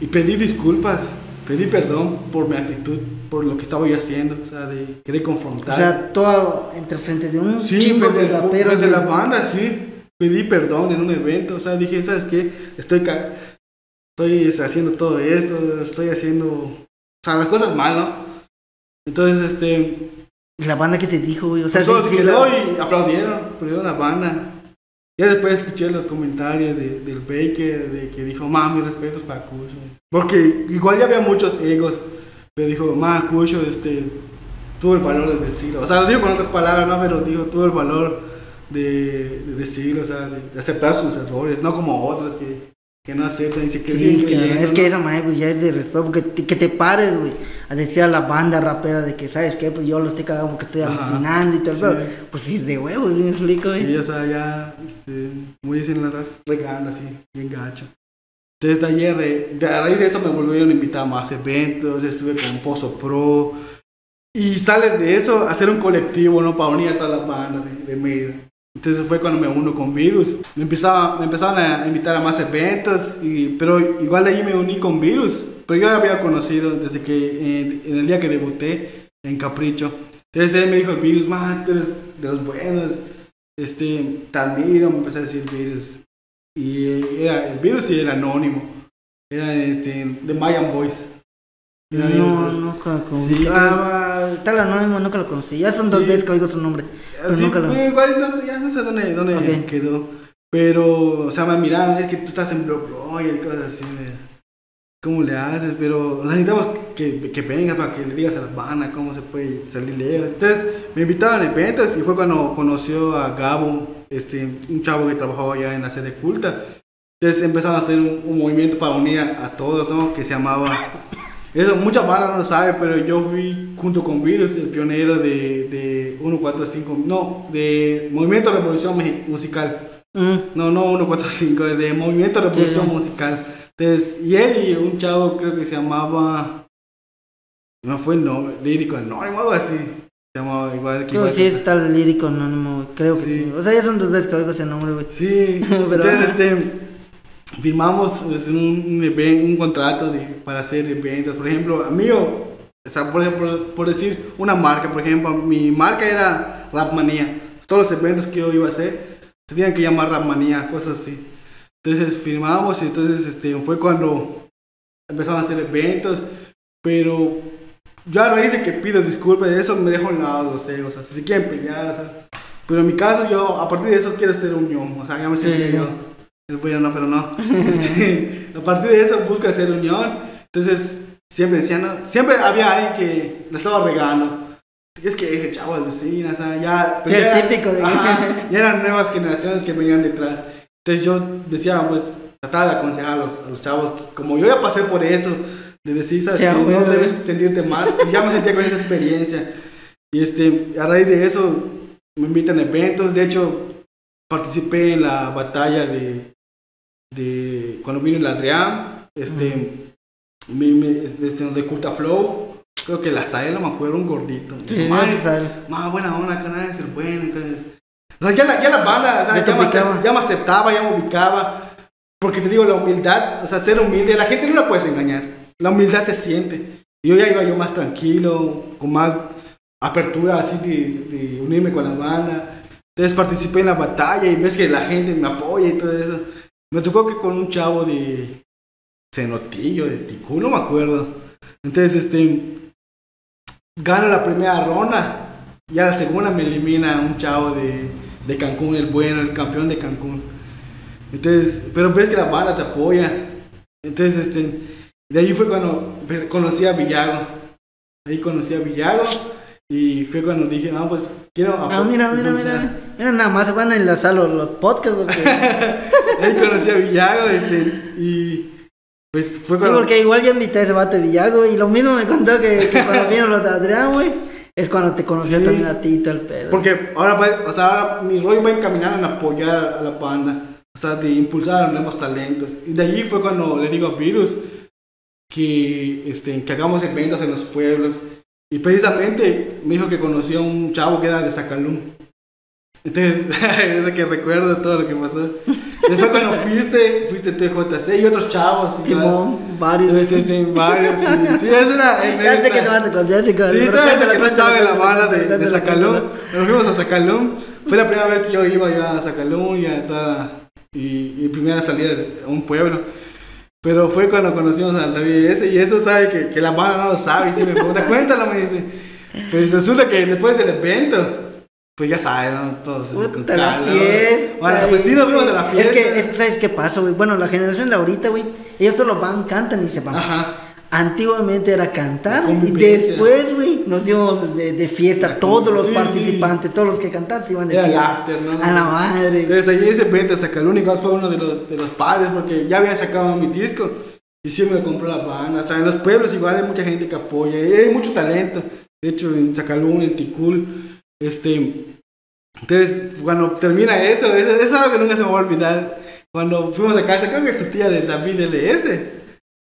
y pedí disculpas, pedí perdón por mi actitud, por lo que estaba yo haciendo, o sea, de querer confrontar. O sea, todo entre frente de un Sí, chingo de raperos. de la banda, sí. Pedí perdón en un evento, o sea, dije, ¿sabes qué? Estoy, estoy haciendo todo esto, estoy haciendo, o sea, las cosas mal, ¿no? Entonces, este, La banda que te dijo, güey. O sea, pues, se sí, quedó la- y aplaudieron, aplaudieron la banda. Ya después escuché los comentarios de- del Baker, de que dijo, ma, mis respetos para Cucho. Porque igual ya había muchos egos, pero dijo, ma, Cucho, este, tuvo el valor de decirlo. O sea, lo digo con otras palabras, ¿no? Pero digo, tuvo el valor de, de decirlo, o sea, de, de aceptar sus errores, no como otros que, que no aceptan, dice que Sí, bien que- creyendo, es que ¿no? esa madre pues ya es de respeto, porque te- que te pares, güey, a decir a la banda rapera de que, ¿sabes qué? Pues yo lo estoy cagando porque estoy Ajá. alucinando y todo Sí. eso. Pues sí es de huevos, ¿sí me explico, güey? Sí, o sea, ya, este, como dicen, la regando así, bien gacho. Entonces, ayer, eh, de a raíz de eso me volvieron a invitar a más eventos, estuve con Pozo Pro. Y sale de eso hacer un colectivo, ¿no? Para unir a todas las bandas de, de Mérida. Entonces fue cuando me uno con Virus. Me, empezaba, me empezaban a invitar a más eventos, y, pero igual de ahí me uní con Virus. Pero yo la había conocido desde que, en, en el día que debuté en Capricho. Entonces él me dijo, Virus, tú eres de los buenos. Este, te admiro, me empezó a decir Virus. Y era, el Virus y era anónimo. Era este, de Mayan Boys. De No, Sí, conocí. Ah, tal anónimo, nunca lo conocí. Ya son dos Sí. veces que oigo su nombre. Pero Así, nunca lo- igual no sé, ya no sé dónde, dónde Ok. quedó. Pero, o sea, me miraban, es que tú estás en Block Royal y cosas así. ¿Cómo le haces? Pero necesitamos que, que vengas para que le digas a las bandas cómo se puede salir lejos. Entonces, me invitaban a eventos y fue cuando conoció a Gabo, este, un chavo que trabajaba allá en la sede culta. Entonces empezaron a hacer un, un movimiento para unir a, a todos, ¿no? Que se llamaba... Eso, muchas bandas no lo saben, pero yo fui junto con Virus, el pionero de, de 145, no, de Movimiento Revolución Musical. Mm, No, no 145, de Movimiento Revolución Sí, sí. Musical. Entonces, y él y un chavo creo que se llamaba... No fue el nombre, lírico anónimo, algo así. Se llamaba igual que Creo que sí está el lírico anónimo. Creo que Sí. sí. O sea, ya son dos veces que oigo ese nombre, güey. Sí, Pero- entonces este, firmamos un, un, contrato de, para hacer eventos. Por ejemplo, a mí, o, o sea, por, ejemplo, por decir una marca, por ejemplo, mi marca era Rapmanía. Todos los eventos que yo iba a hacer tenían que llamar Rapmanía, cosas así. Entonces firmamos y entonces este, fue cuando empezaron a hacer eventos, pero yo a raíz de que pido disculpas de eso me dejo a un lado los egos, o sea, si quieren pelear, o sea, pero en mi caso yo a partir de eso quiero ser unión, o sea, ya me Sí, sí, sí. El bueno no, pero no, Este, a partir de eso busco hacer unión, entonces siempre decían, no, siempre había alguien que la estaba regando, es que ese chavo alucina, o sea, ya, Sí, el ya- típico de- ajá, ya eran nuevas generaciones que venían detrás, entonces yo decía, pues, trataba de aconsejar a los, a los chavos, que como yo ya pasé por eso, de decir, sabes Sí, que no debes sentirte más, y ya me sentía con esa experiencia, y este, a raíz de eso, me invitan a eventos, de hecho, participé en la batalla de, de cuando vino el Adrián, este, mi- mi- este, de Culta Flow, creo que la Sael, no me acuerdo, un gordito, Sí, Dijo, sí, "Mae, sí, sabe. más buena onda, canal, ser bueno, entonces. O sea, ya la, ya la banda, o sea, Ya me, ya me aceptaba, ya me ubicaba. Porque te digo, la humildad, o sea, ser humilde, la gente no la puedes engañar. La humildad se siente. Y yo ya iba yo más tranquilo, con más apertura así de, de unirme con la banda. Entonces participé en la batalla y ves que la gente me apoya y todo eso. Me tocó que con un chavo de Cenotillo, de Ticú, no me acuerdo. Entonces, este, gano la primera ronda. Y a la segunda me elimina un chavo de, de Cancún, el bueno, el campeón de Cancún. Entonces, pero ves que la banda te apoya. Entonces, este, de ahí fue cuando empe- conocí a Villago. Ahí conocí a Villago. Y fue cuando dije, ah, pues quiero Ah, mira, mira, impulsar". mira. Mira, nada más se van a enlazar los, los podcasts, porque... Ahí conocí a Villago, este, y pues fue Sí, cuando... porque igual yo invité a ese vato de Villago y lo mismo me contó que, que cuando vieron los de Adrián, güey, es cuando te conoció Sí. también a ti y todo el pedo. Porque ahora, va- o sea, ahora mi rollo va encaminado en apoyar a la banda, o sea, de impulsar a nuevos talentos. Y de allí fue cuando le digo a Virus que, este, que hagamos eventos en los pueblos. Y precisamente me dijo que conoció a un chavo que era de Zacalum. Entonces, es de que recuerdo todo lo que pasó. Después cuando fuiste, fuiste tú JC y otros chavos. igual. Simón, varios. Sí, sí, sí, varios. Sí, sí, es una. Ya sé que te vas a contar, Sí, todavía que no sabe la bala de, de Zacalum. Nos fuimos a Zacalum. Fue la primera vez que yo iba ya a Zacalum y a toda, y, y primera salida a un pueblo. Pero fue cuando conocimos al David ese y eso sabe que, que la banda no lo sabe. Y si me pregunta, cuéntalo, me dice. Pues resulta que después del evento, pues ya sabes, ¿no? Todos con Puta, la fiesta. Bueno, pues sí, nos fuimos a la fiesta. Es que, es que, ¿sabes qué pasa, güey? Bueno, la generación de ahorita, güey, ellos solo van, cantan y se van. Ajá. Antiguamente era cantar y después, güey, nos íbamos de, de fiesta. Todos los Sí, participantes, todos los que cantaban se iban de Era fiesta. after, ¿no? A la madre. Entonces ahí ese evento hasta Calún igual fue uno de los, de los padres porque ya había sacado mi disco y siempre me compró la banda. O sea, en los pueblos igual hay mucha gente que apoya y hay mucho talento. De hecho, en Zacalún, en Ticul, este... Entonces, cuando termina eso, eso, eso es algo que nunca se me va a olvidar. Cuando fuimos a casa, creo que su tía de David LS.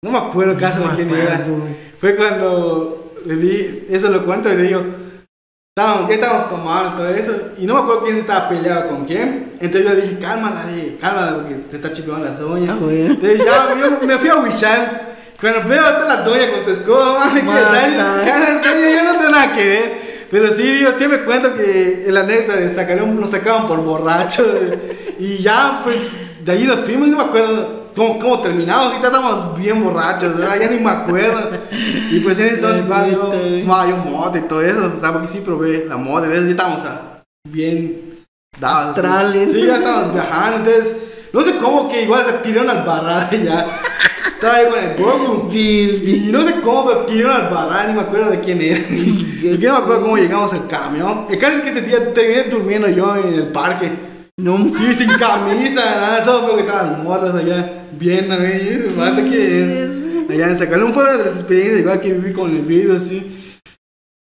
No me acuerdo casa No de quién era. acuerdo, güey. Fue cuando le di, eso lo cuento y le digo, ya estábamos tomando todo eso, y no me acuerdo quién se estaba peleado con quién. Entonces yo le dije, cálmala, dije, cálmala porque se está chipando la doña. Ah, güey. Entonces ya yo me fui a huichar. Cuando veo a la doña con su escoba, mami, ¿qué Masa. tal? Doña, yo no tengo nada que ver. Pero sí, digo, siempre cuento que en la neta de Zacalón nos sacaban por borrachos. y ya, pues, de ahí nos fuimos, no me acuerdo cómo, cómo terminamos. Ahorita estábamos bien borrachos, o sea, ya ni me acuerdo. Y pues en entonces, Sí, igual, yo güey. fumaba yo mote y todo eso. O sea, porque sí probé la ya estábamos, o sea, bien dados. Astrales. Sí, ya estábamos viajando, entonces, no sé cómo que igual se tiraron al barral ya. Estaba ahí con el vil. Y no sé cómo, pero tiraron al barral, ni me acuerdo de quién era. que no me acuerdo cómo llegamos al camión. El caso es que ese día terminé durmiendo yo en el parque. No, Sí, sin camisa, nada, solo porque estaban las morras allá, bien, ¿no? Y ese vato que es. Allá en Zacalón fue una de las experiencias igual que viví con el virus, sí.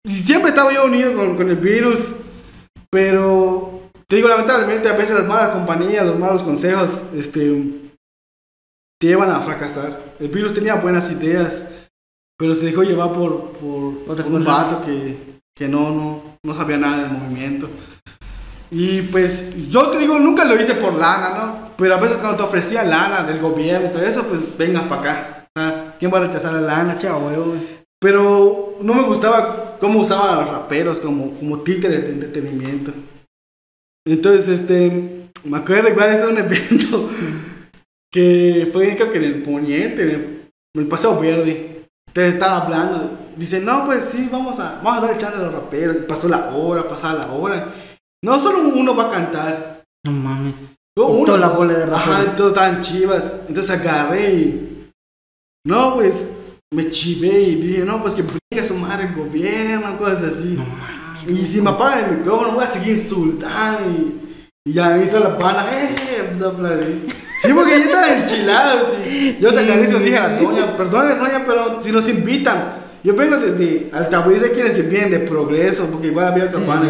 Y siempre estaba yo unido con, con el virus, pero te digo, lamentablemente a veces las malas compañías, los malos consejos, este, te llevan a fracasar. El virus tenía buenas ideas, pero se dejó llevar por, por Otras un vato que, que no, no, no sabía nada del movimiento. Y pues yo te digo, nunca lo hice por lana, ¿no? Pero a veces cuando te ofrecían lana del gobierno y todo eso, pues venga para acá. Ah, ¿Quién va a rechazar la lana? Chao, güey. Pero no me gustaba cómo usaban a los raperos como, como títeres de entretenimiento. Entonces, este, me acuerdo igual de un evento que fue creo que en el Poniente, en el, en el Paseo Verde. Entonces estaba hablando, dice, no, pues sí, vamos a, vamos a dar chance a los raperos. Y pasó la hora, pasaba la hora. No solo uno va a cantar, No mames. Luego Y uno- toda la bola de Ajá, raperos. todos estaban chivas. Entonces agarré y. No, pues me chivé y dije, no, pues que brinca su madre el gobierno, cosas así. No mames. y si me apagan el micrófono, voy a seguir insultando. Y, y ya toda la pana, eh, pues a aplaudir. Sí, porque yo estaba enchilado, sí. Yo Sí, sacaré lo dije a la doña, perdóname, doña, pero si nos invitan. Yo vengo desde Altaburí, de quienes que vienen de progreso, porque igual había otra Sí, pana. sí.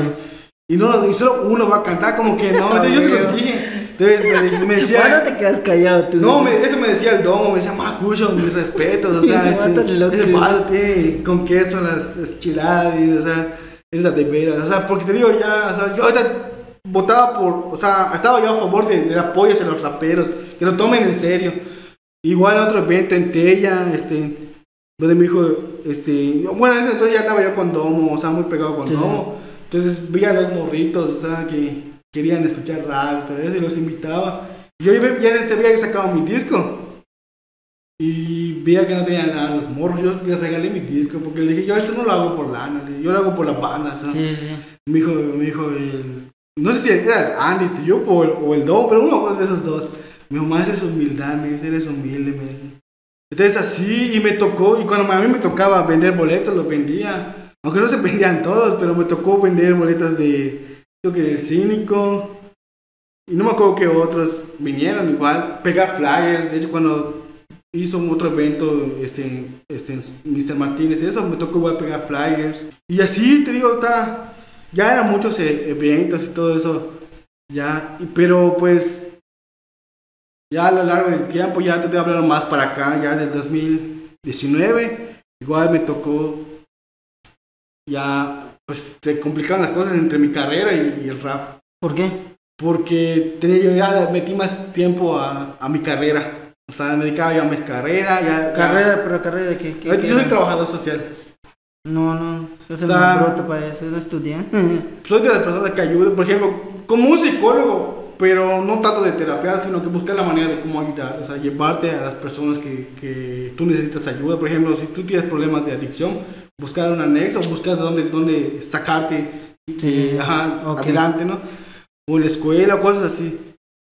Y no, y solo uno va a cantar, como que no. Yo se lo dije. Entonces me, me decía. ¿Cuándo te quedas callado tú? No, me- eso me decía el domo, me decía, Macucho, mis respetos, o sea, este, ese vato tiene con queso las enchiladas, o sea, es la de veras, o sea, porque te digo ya, o sea, yo ahorita votaba por, o sea, estaba yo a favor de, del apoyo hacia los raperos, que lo tomen en serio. Igual en otro evento en Tella, este, donde me dijo, este, bueno, en ese entonces ya estaba yo con Domo, o sea, muy pegado con Sí, sí. Entonces vi a los morritos, sea, que querían escuchar rap todo eso, y los invitaba. Yo ya, se había sacado mi disco. Y veía que no tenía nada los morros. Yo les regalé mi disco porque le dije, yo esto no lo hago por lana, yo lo hago por las bandas. ¿no? Sí, sí. Me dijo, me dijo el, no sé si era Andy, yo o el, o el Dom, pero uno de esos dos. Dijo, más es humildad, me dice, eres humilde, me dice. Entonces así, y me tocó, y cuando a mí me tocaba vender boletos, los vendía. Aunque no se vendían todos, pero me tocó vender boletas de, creo que del Cínico. Y no me acuerdo que otros vinieron igual. Pegar flyers, de hecho cuando hizo otro evento, este, este, Mr. Martínez, eso, me tocó igual pegar flyers. Y así, te digo, está, ya eran muchos eh, eventos y todo eso, ya, pero pues, ya a lo largo del tiempo, ya te estoy hablando más para acá, ya del 2019, igual me tocó, ya, pues se complicaron las cosas entre mi carrera y, y el rap ¿Por qué? porque tenía yo ya metí más tiempo a, a mi carrera. O sea, me dedicaba yo a mi carrera, ya... ya- Carrera, pero carrera de qué? ¿Qué- Ahorita qué yo soy era? trabajador social. No, no, yo soy O sea- muy broto para eso, no estudié. Soy de las personas que ayudan, por ejemplo, como un psicólogo, pero no tanto de terapiar, sino que buscar la manera de cómo ayudar, o sea, llevarte a las personas que, que tú necesitas ayuda. Por ejemplo, si tú tienes problemas de adicción, buscar un anexo, buscar de dónde, dónde sacarte Sí, ajá, Ok. adelante, ¿no? O en la escuela, cosas así.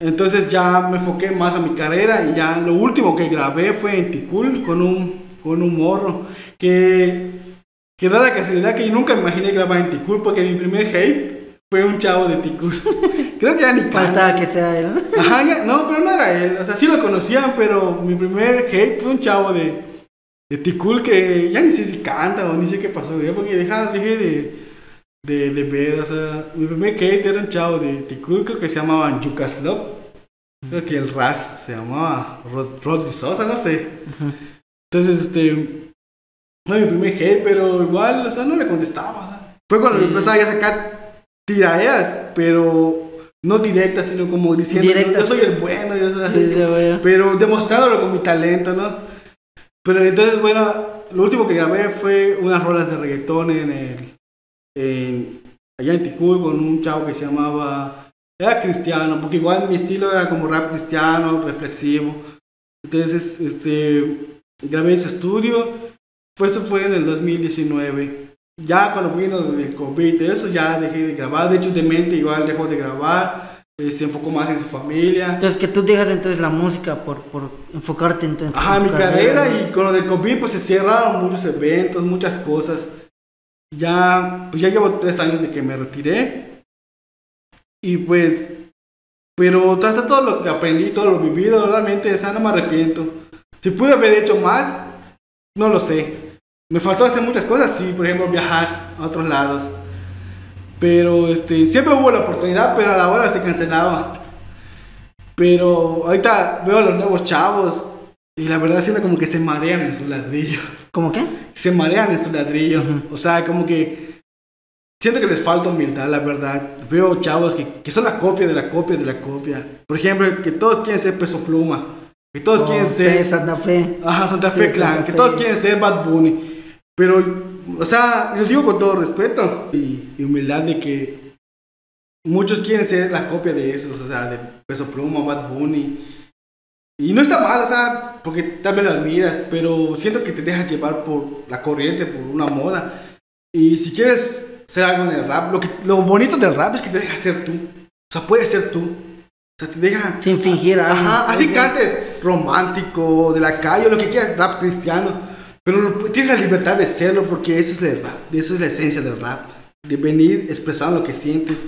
Entonces ya me enfoqué más a mi carrera y ya lo último que grabé fue en Ticul con un con un morro. Que, que da la casualidad que yo nunca me imaginé grabar en Ticul porque mi primer hate fue un chavo de Ticul. Creo que ya ni. Faltaba que sea él. Ajá, ya- no, pero no era él. O sea, sí lo conocían, pero mi primer hate fue un chavo de, de Ticul que ya ni sé si canta o ni sé qué pasó, ya porque dejé, dejé de, de, de ver. O sea, mi primer hate era un chavo de Ticul, creo que se llamaban Yucaslop. Creo que el Raz se llamaba Rod, Rodri Sosa, no sé. Entonces, este. Fue mi primer hate, pero igual, o sea, no le contestaba. Fue cuando Sí, me empezaba ya a sacar tiradeas, pero no directas, sino como diciendo. Yo soy el bueno, yo soy así. Sí, sí. Pero demostrándolo con mi talento, ¿no? Pero entonces, bueno, lo último que grabé fue unas rolas de reggaetón en el. En, allá en Ticul con un chavo que se llamaba. Era cristiano, porque igual mi estilo era como rap cristiano, reflexivo. Entonces, este. Grabé ese estudio. Pues eso fue en el 2019. Ya cuando vino el COVID, eso ya dejé de grabar. De hecho, de mente igual dejó de grabar. Eh, se enfocó más en su familia. Entonces que tú dejas entonces la música por, por enfocarte en tu, en Ajá, tu mi carrera ¿no? y con lo del COVID pues se cerraron muchos eventos, muchas cosas. Ya, pues ya llevo tres años de que me retiré. Y pues, pero hasta todo lo que aprendí, todo lo vivido, realmente, o sea, no me arrepiento. Si pude haber hecho más, no lo sé. Me faltó hacer muchas cosas, sí, por ejemplo, viajar a otros lados. Pero este, siempre hubo la oportunidad, pero a la hora se cancelaba. Pero ahorita veo a los nuevos chavos y la verdad siento como que se marean en su ladrillo. ¿Cómo qué? Se marean en su ladrillo. Ujú. O sea, como que siento que les falta humildad, la verdad. Veo chavos que, que son la copia de la copia de la copia. Por ejemplo, que todos quieren ser peso pluma. Que todos Oh, quieren sí, ser... Santa Fe. Ajá, Santa Fe Sí, Clan, Santa que Fe. todos quieren ser Bad Bunny. Pero, o sea, lo digo con todo respeto y, y humildad de que muchos quieren ser la copia de esos, o sea, de Peso Pluma, Bad Bunny. Y no está mal, o sea, porque tal vez lo admiras, pero siento que te dejas llevar por la corriente, por una moda. Y si quieres ser algo en el rap, lo, que, lo bonito del rap es que te deja ser tú. O sea, puedes ser tú. O sea, te deja... Sin fingir algo. Ajá, así Sí. cantes romántico, de la calle, lo que quieras, rap cristiano. Pero lo- tienes la libertad de serlo porque eso es el rap, eso es la esencia del rap. De venir expresando lo que sientes.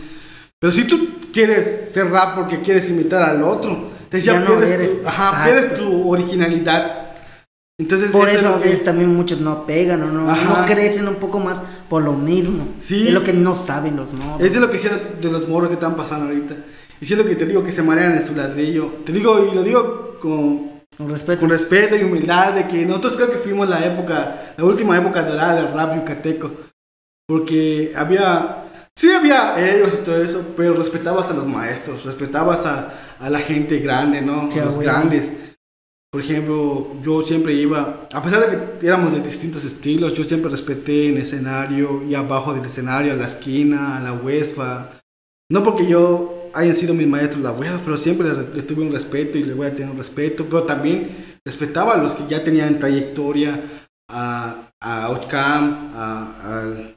Pero si tú quieres ser rap porque quieres imitar al otro, entonces ya, Ya no pierdes, eres, tu, ajá, pierdes tu originalidad. Entonces, Por es eso a lo que- veces también muchos no pegan o no, no crecen un poco más por lo mismo. Sí. Es lo que no saben los morros. Es de lo que siento de los morros que están pasando ahorita. Y siento que te digo que se marean en su ladrillo. Te digo, y lo digo con, Con respeto. con respeto y humildad de que nosotros creo que fuimos la época, la última época dorada del rap yucateco. Porque había, sí había ellos y todo eso, pero respetabas a los maestros, respetabas a, a la gente grande, ¿no? Sí, a los grandes. Por ejemplo, yo siempre iba, a pesar de que éramos de distintos estilos, yo siempre respeté en escenario y abajo del escenario, a la esquina, a la huesfa. No porque yo hayan sido mis maestros la huesfa, pero siempre le, le tuve un respeto y le voy a tener un respeto. Pero también respetaba a los que ya tenían trayectoria, a, a Outcam, a, al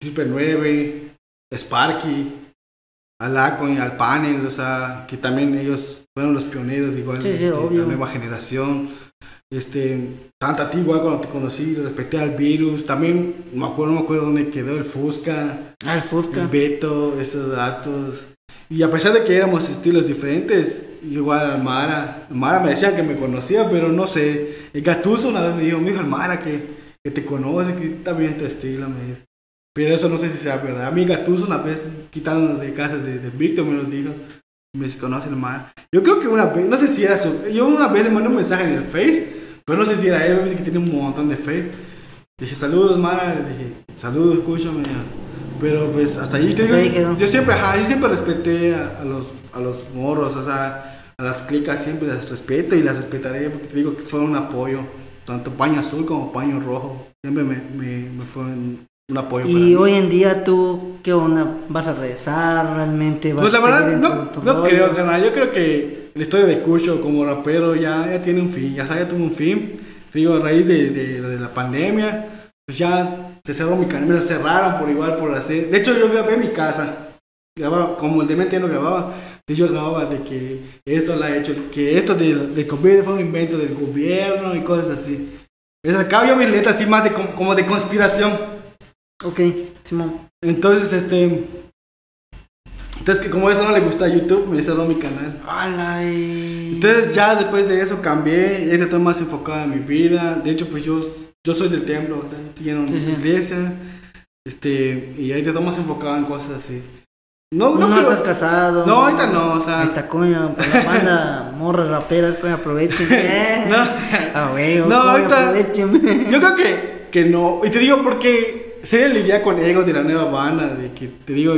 Triple 9, Sparky, al Acon y al Panel, o sea, que también ellos fueron los pioneros igual Sí, de, sí, de obvio. la nueva generación. Este, tanto a ti igual cuando te conocí, respeté al virus, también me acuerdo, no me acuerdo dónde quedó el Fusca, Ah, el Fusca. el Beto, esos datos. Y a pesar de que éramos estilos diferentes, igual al Mara, Mara me decían que me conocía, pero no sé. El Gatuso una vez me dijo, me dijo el Mara que, que te conoce, que está bien tu estilo, me dice. Pero eso no sé si sea verdad. A mí Gatuso una vez quitándonos de casa de, de Víctor me lo dijo. Me dice, conoce el Mara. Yo creo que una vez, no sé si era su, yo una vez le mandé un mensaje en el Face, pero no sé si era él, me dice que tiene un montón de Face. Dije, saludos, Mara. Le dije, saludos, escúchame. Pero pues hasta ahí, te Hasta digo, ahí quedó. yo siempre, ajá, yo siempre respeté a, a los, a los morros, o sea, a las clicas siempre las respeto y las respetaré porque te digo que fue un apoyo, tanto paño azul como paño rojo. Siempre me, me, me fue un, apoyo para Y mí. hoy en día tú, ¿qué onda? ¿Vas a regresar realmente? ¿Vas Pues la verdad, no, tu- tu no creo, carnal. Yo creo que la historia de Cucho como rapero ya, ya tiene un fin, ya, ya tuvo un fin. Te digo, a raíz de, de, de la pandemia, pues ya se cerró mi canal, me la cerraron por igual, por hacer. De hecho, yo grabé en mi casa, grababa, como el demente no grababa, yo grababa de que esto lo ha hecho, que esto del, del COVID fue un invento del gobierno y cosas así. Es acá yo mis letras así más de como, de conspiración. Ok, Simón. Entonces, este. Entonces, que como eso no le gusta a YouTube, me cerró mi canal. Ala, y... Entonces, ya después de eso cambié. Y ahorita estoy más enfocado en mi vida. De hecho, pues yo, yo soy del templo, o sea, una Sí, sí. iglesia. Este, y ahorita estoy más enfocado en cosas así. No, No, no, pero- estás casado. No, ahorita no, o sea. Ahí está, coño, para la banda, morras raperas, coño, aprovechen. Eh. No. Ah, güey, No, coño, ahorita- aprovechen. Yo creo que, que no. Y te digo porque sería lidiar con egos de la nueva banda, de que te digo,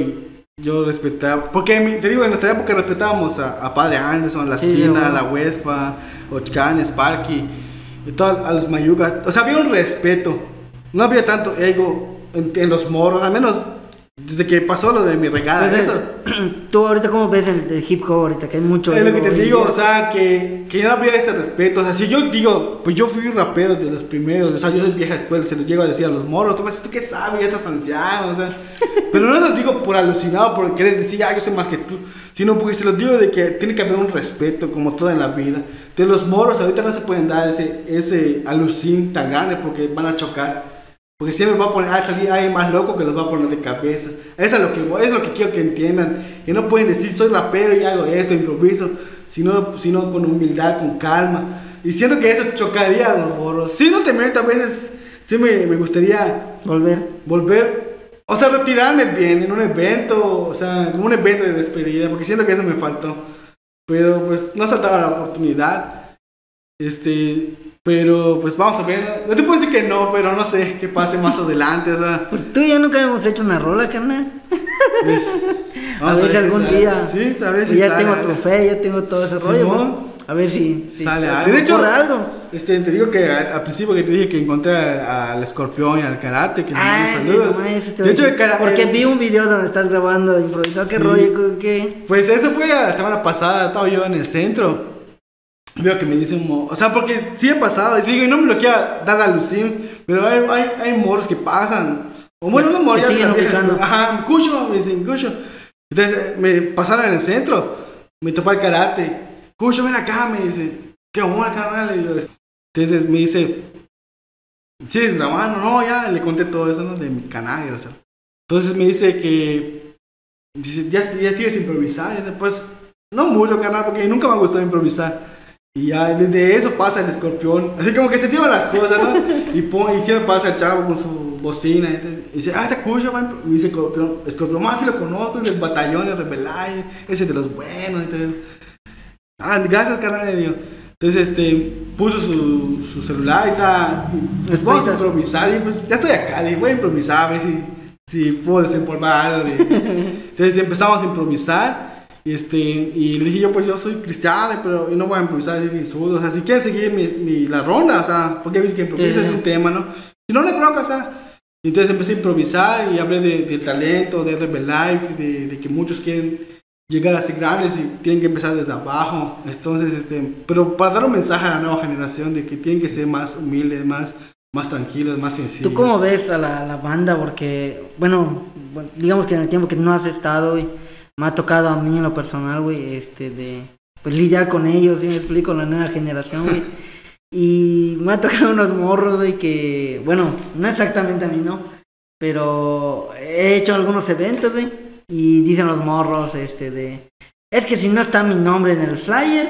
yo respetaba. Porque mi- te digo, en nuestra época respetábamos a, a Padre Anderson, La Sí. La Huesfa, Ochcan, Sparky, y todo, a los Mayugas. O sea, había un respeto. No había tanto ego en, los morros, al menos desde que pasó lo de mi regada. Entonces, eso. tú ahorita, ¿cómo ves el, el hip hop ahorita? Que hay mucho. Es lo que te digo, o sea, que, que no había ese respeto. O sea, si yo digo, pues yo fui rapero de los primeros, o sea, yo soy vieja escuela, se los llego a decir a los moros, tú, vas, ¿tú qué sabes? Ya estás anciano, o sea. Pero no se los digo por alucinado, por querer decir, ah, yo soy más que tú, sino porque se los digo de que tiene que haber un respeto, como todo en la vida. De los moros, ahorita no se pueden dar ese, ese alucín tan grande porque van a chocar. Porque siempre va a poner, ah, salir alguien más loco que los va a poner de cabeza. Eso es lo que, es lo que quiero que entiendan. Que no pueden decir, soy rapero y hago esto, improviso, sino, sino con humildad, con calma. Y siento que eso chocaría a los moros. Sí, no te miento, a veces sí me, me gustaría Volver. volver, o sea, retirarme bien en un evento, o sea, como un evento de despedida, porque siento que eso me faltó. Pero pues no dado la oportunidad. Este, pero pues vamos a ver. No te puedo decir que no, pero no sé qué pase más adelante, o sea, Pues tú y yo nunca hemos hecho una rola, carnal. pues, A ver si algún día. Sí, a ver si Pues ya sale tengo algo. trofeo, ya tengo todo ese rollo. Pues, a ver si, si Sale algo. De hecho, algo. Este, te digo que al, al principio que te dije que encontré al, escorpión y al karate, que Ah, sí, saludos. no de hecho, el Porque vi un video donde estás grabando improvisado. ¿Qué Sí. rollo? ¿Qué? Pues eso fue la semana pasada, estaba yo en el centro. Veo que me dice un O sea, porque sí ha pasado. Y digo, y no me lo quiero dar a lucir, pero hay, hay, hay moros que pasan. O bueno, no moros, siguen pero- Ajá, cucho, me dicen, cucho. Entonces me pasaron en el centro, me topó el karate. Cucho, ven acá, me dice. ¿Qué onda, carnal? Y yo, entonces me dice, sí, grabando, no, ya le conté todo eso, ¿no? De mi canal, y, o sea. Entonces me dice que ya, ya sigues dice, pues, no mucho, carnal, porque nunca me ha gustado improvisar. Y ya desde eso pasa el escorpión. Así como que se tiran las cosas, ¿no? Y, pon, y siempre pasa el chavo con su bocina. Y dice, ah, te va. Y dice escorpión, escorpión, más si lo conozco, es del batallón de Rebelay, ese de los buenos. Entonces, ah, gracias, carnal, le digo. Entonces, este, puso su, su celular y tal. vamos a improvisar. Y pues ya estoy acá, dije, voy a improvisar, a ver si, si puedo desempolvar algo. Entonces empezamos a improvisar. Y, este, y le dije yo, pues yo soy cristiano, pero yo no voy a improvisar así insultos. O sea, si quieren seguir mi, mi- la ronda, o sea, porque ves que improvisa Sí, es un tema, ¿no? Si no, hay bronca, o sea. Y Entonces empecé a improvisar y hablé de- del talento, de Rebel Life, de, de que muchos quieren llegar a ser grandes y tienen que empezar desde abajo. Entonces, este, pero para dar un mensaje a la nueva generación de que tienen que ser más humildes, más, más tranquilos, más sencillos. ¿Tú cómo ves a la, la banda? Porque, bueno, digamos que en el tiempo que no has estado, güey, me ha tocado a mí en lo personal, güey, este, de, pues lidiar con ellos, ¿sí me explico? La nueva generación, güey. Y me ha tocado unos morros, güey, que, bueno, no exactamente a mí, ¿no? Pero he hecho algunos eventos, güey, y dicen los morros, este, de, es que si no está mi nombre en el flyer,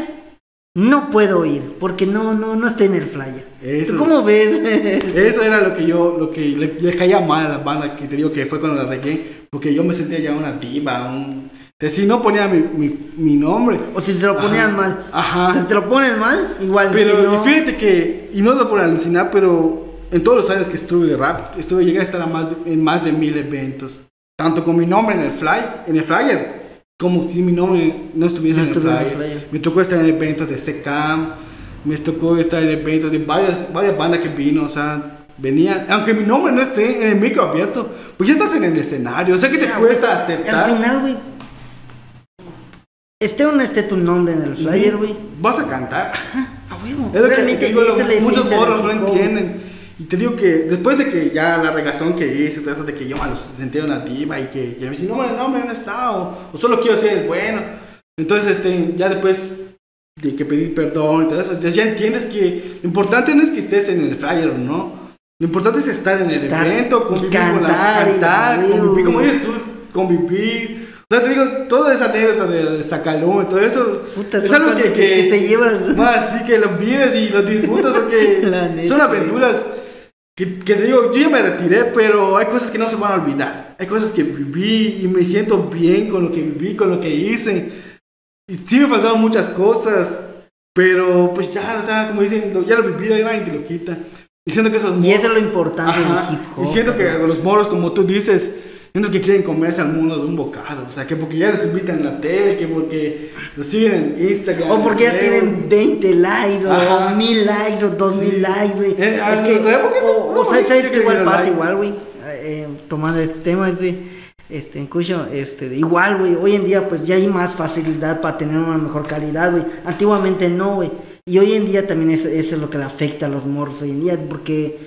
no puedo ir, porque no, no, no estoy en el flyer. Eso. ¿Tú cómo ves? Eso era lo que yo, lo que le, les caía mal a la banda, que te digo que fue cuando la regué, porque yo me sentía ya una diva, un... Que si no ponía mi, mi, mi nombre. O si se lo ponían Ajá. mal. Ajá. Si te lo pones mal, igual. Pero no. y fíjate que, y no lo por alucinar, pero en todos los años que estuve de rap, estuve, llegué a estar a más de- en más de mil eventos. Tanto con mi nombre en el, fly, en el flyer, como si mi nombre no estuviese No en el estuviera en el flyer. flyer. Me tocó estar en eventos de SECAM, me tocó estar en eventos de varias, varias bandas que vino, o sea, venían, aunque mi nombre no esté en el micro abierto, pues ya estás en el escenario, o sea que te sea, cuesta aceptar. Al final, güey. Esté o no esté tu nombre en el flyer, güey. Vas a cantar. A huevo. Es lo que te digo, lo- muchos morros no entienden. Y te digo que después de que ya la regazón que hice, todo eso de que yo me sentía una diva y que, que me decían, no, no, no, no está, o, o solo quiero ser el bueno. Entonces, este, ya después de que pedir perdón y todo eso. Ya entiendes que lo importante no es que estés en el flyer o no. Lo importante es estar en el Estar evento, convivir con la cantar, cantar, convivir, como dices tú, convivir. O sea, te digo, toda esa anécdota de, Sacalón, todo eso, Puta, es algo que, que, que te llevas. Más, sí, que lo vives y lo disfrutas porque neta, son aventuras que, que te digo, yo ya me retiré, pero hay cosas que no se van a olvidar. Hay cosas que viví y me siento bien con lo que viví, con lo que hice. Y sí me faltaron muchas cosas, pero pues ya, o sea, como dicen, ya lo viví, ya nadie te lo quita. Y siento que esos Y eso es lo importante Ajá, del hip hop. Y siento que los moros, como tú dices, siento que quieren comerse al mundo de un bocado. O sea, que porque ya los invitan en la tele, que porque los siguen en Instagram. O porque ya en tienen 20 likes, o Ajá. 1000 likes, o 2000 Sí. likes, güey. Eh, es en que, o, no o sea, ¿sabes que igual pasa like. igual, güey? Eh, tomando este tema, es de, este, Cucho, este, de igual, güey, hoy en día, pues, ya hay más facilidad para tener una mejor calidad, güey. Antiguamente no, güey. Y hoy en día también eso, eso es lo que le afecta a los morros hoy en día, porque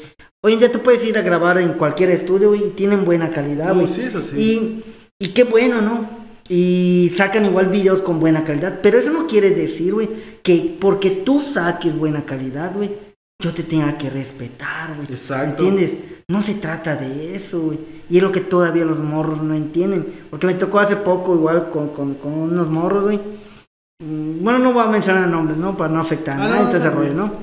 hoy en día tú puedes ir a grabar en cualquier estudio, güey, y tienen buena calidad, No, güey. sí, eso sí. Y, y qué bueno, ¿no? Y sacan igual videos con buena calidad. Pero eso no quiere decir, güey, que porque tú saques buena calidad, güey, yo te tenga que respetar, güey. Exacto. ¿Entiendes? No se trata de eso, güey. Y es lo que todavía los morros no entienden. Porque me tocó hace poco igual con, con, con unos morros, güey. Mm, Bueno, no voy a mencionar nombres, ¿no? Para no afectar a Ah, nadie, no, todo ese no, rollo. ¿no?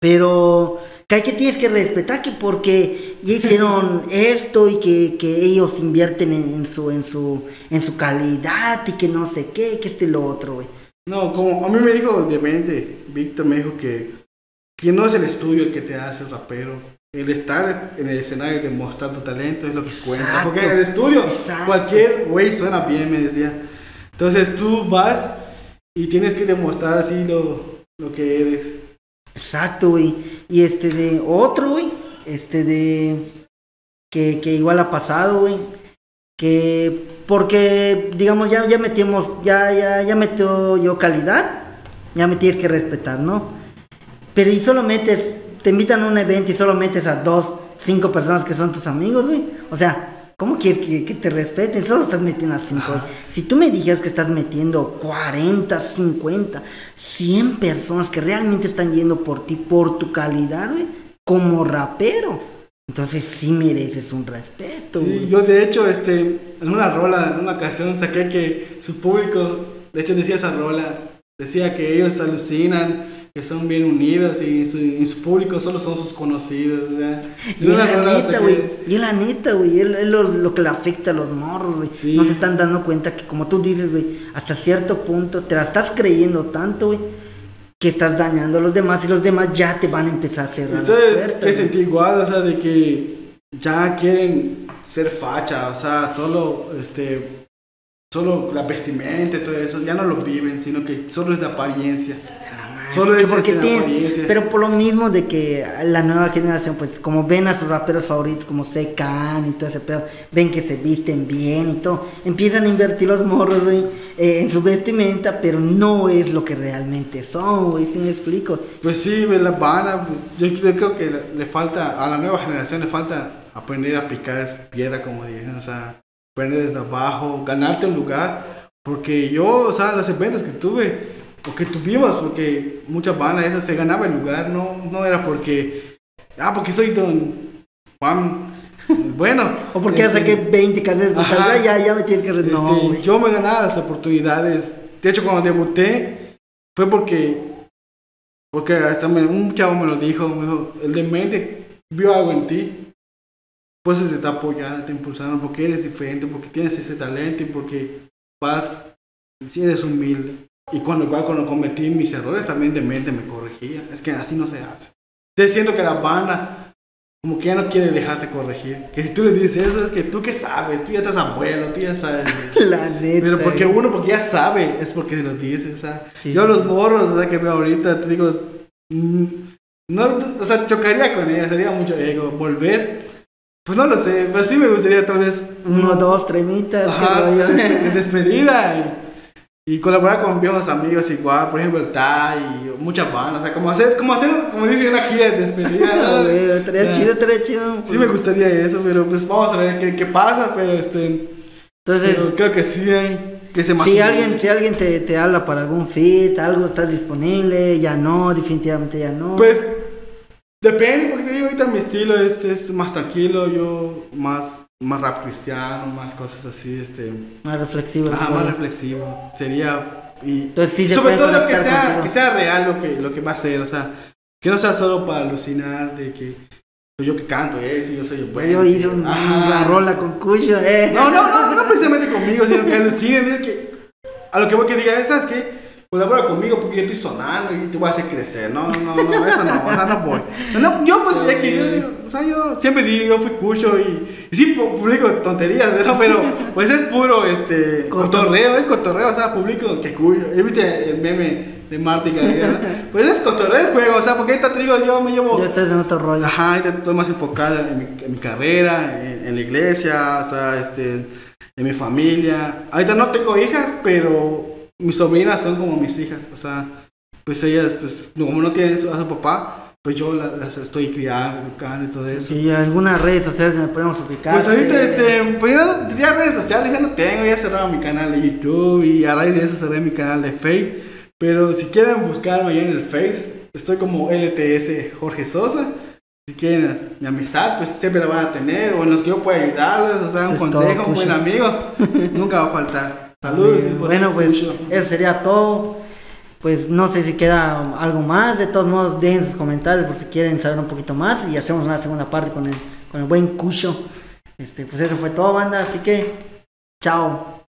Pero que hay que tienes que respetar que porque ya hicieron esto y que, que ellos invierten en, en su en su en su calidad y que no sé qué, que este y lo otro, güey. No, como a mí me dijo de mente, Víctor me dijo que, que no es el estudio el que te hace rapero. El estar en el escenario y demostrar tu talento es lo que cuenta. Exacto. Porque en el estudio Exacto. cualquier güey suena bien, me decía. Entonces tú vas y tienes que demostrar así lo, lo que eres. Exacto, güey. Y este de otro, güey, este de que, que igual ha pasado, güey. Que porque digamos ya ya metimos ya ya ya metió yo calidad, ya me tienes que respetar, ¿no? Pero y solo metes te invitan a un evento y solo metes a dos, cinco personas que son tus amigos, güey. O sea, ¿cómo quieres que, que te respeten? Solo estás metiendo a cinco. güey. Si tú me dijeras que estás metiendo 40, 50, 100 personas que realmente están yendo por ti, por tu calidad, güey, como rapero, entonces sí mereces un respeto, Sí, güey. yo de hecho, este, en una rola, en una ocasión saqué que su público, de hecho decía esa rola, decía que ellos alucinan, que son bien unidos y su, y su público solo son sus conocidos. Y la neta, güey. Y la neta, güey. Es, lo, lo que le afecta a los morros, güey. Sí. No se están dando cuenta que, como tú dices, güey, hasta cierto punto te la estás creyendo tanto, güey, que estás dañando a los demás y los demás ya te van a empezar a cerrar las Ustedes puertas. que güey. sentí igual, o sea, de que ya quieren ser facha, o sea, solo, este, solo la vestimenta y todo eso, ya no lo viven, sino que solo es de apariencia. Solo es porque apariencia. pero por lo mismo de que la nueva generación, pues como ven a sus raperos favoritos como Secan y todo ese pedo, ven que se visten bien y todo, empiezan a invertir los morros, güey, eh, en su vestimenta, pero no es lo que realmente son, güey, si me explico. Pues sí, la banda, pues, yo, yo creo que le, falta, a la nueva generación le falta aprender a picar piedra, como dicen, o sea, aprender desde abajo, ganarte un lugar, porque yo, o sea, los eventos que tuve, o que tuvimos, porque muchas bandas esas se ganaba el lugar, no, no era porque, ah, porque soy don Juan, bueno. O porque ya este, saqué 20 cassettes con ajá. ya, ya me tienes que... re- No, este, güey. yo me ganaba las oportunidades. De hecho, cuando debuté, fue porque, porque hasta me- un chavo me lo dijo, me dijo, el demente vio algo en ti, pues te está apoyando, te impulsaron, porque eres diferente, porque tienes ese talento y porque vas, si eres humilde. Y cuando cuando cometí mis errores, también demente me corregía. Es que así no se hace. Te siento que la banda como que ya no quiere dejarse corregir. Que si tú le dices eso, es que tú que sabes, tú ya estás abuelo, tú ya sabes. La neta. Pero porque güey. uno, porque ya sabe, es porque se lo dice, o sea. Sí, yo sí. los morros, o sea, que veo ahorita, te digo, mm, no, o sea, chocaría con ella, sería mucho ego. Volver, pues no lo sé, pero sí me gustaría tal vez. Uno, dos, tres mitas. Ajá, qué rollo. despe- despedida y, y colaborar con viejos amigos igual, por ejemplo el Tai y muchas bandas, o sea, como hacer, como hacer, como dicen, una gira de despedida, No, estaría chido, estaría chido. Sí me gustaría eso, pero pues vamos a ver qué, qué pasa, pero este, Entonces, pero creo que sí hay. ese más Si alguien, si alguien te, te habla para algún fit, algo estás disponible, ya no, definitivamente ya no. Pues depende, porque te digo, ahorita mi estilo es, es más tranquilo, yo más, más rap cristiano, más cosas así, este, más reflexivo. bueno. más reflexivo. Sería y Entonces sí se sobre todo que conectar sea, contigo. que sea real lo que, lo que va a ser, o sea, que no sea solo para alucinar de que soy yo que canto, eso, yo soy el bueno. Yo hice un- una rola con Cuyo, eh. No, no, no, no precisamente conmigo, sino que alucinen, es que a lo que voy que diga, ¿sabes qué? Colabora conmigo porque yo estoy sonando y te voy a hacer crecer. No, no, no, eso no, o sea, no voy. No, yo pues es que yo, o sea, yo siempre digo, yo fui cucho y, y sí pu- publico tonterías, ¿no? Pero pues es puro, este, Coto- cotorreo, es cotorreo, o sea, publico que cucho. ¿Ya ¿Viste el meme de Marta y? Pues es cotorreo el juego, o sea, porque ahorita te digo, yo me llevo... Ya estás en otro rollo. Ajá, ahorita estoy más enfocado en mi, en mi carrera, en, en la iglesia, o sea, este, en mi familia. Ahorita no tengo hijas, pero mis sobrinas son como mis hijas, o sea, pues ellas, pues, como no tienen su- a su papá, pues yo la- las estoy criando, educando y todo eso. Si algunas redes sociales me podemos ubicar. Pues ahorita, este, pues ya, ya redes sociales ya no tengo, ya cerrado mi canal de YouTube y a raíz de eso cerré mi canal de Face. Pero si quieren buscarme allá en el Face, estoy como LTS Jorge Sosa. Si quieren mi amistad, pues siempre la van a tener, o en los que yo pueda ayudarles, o sea, un consejo, un buen amigo, nunca va a faltar. Saludos. y, Bueno, pues eso sería todo. Pues no sé si queda algo más. De todos modos, dejen sus comentarios por si quieren saber un poquito más. Y hacemos una segunda parte con el, con el buen Cucho. Este, pues eso fue todo, banda. Así que, chao.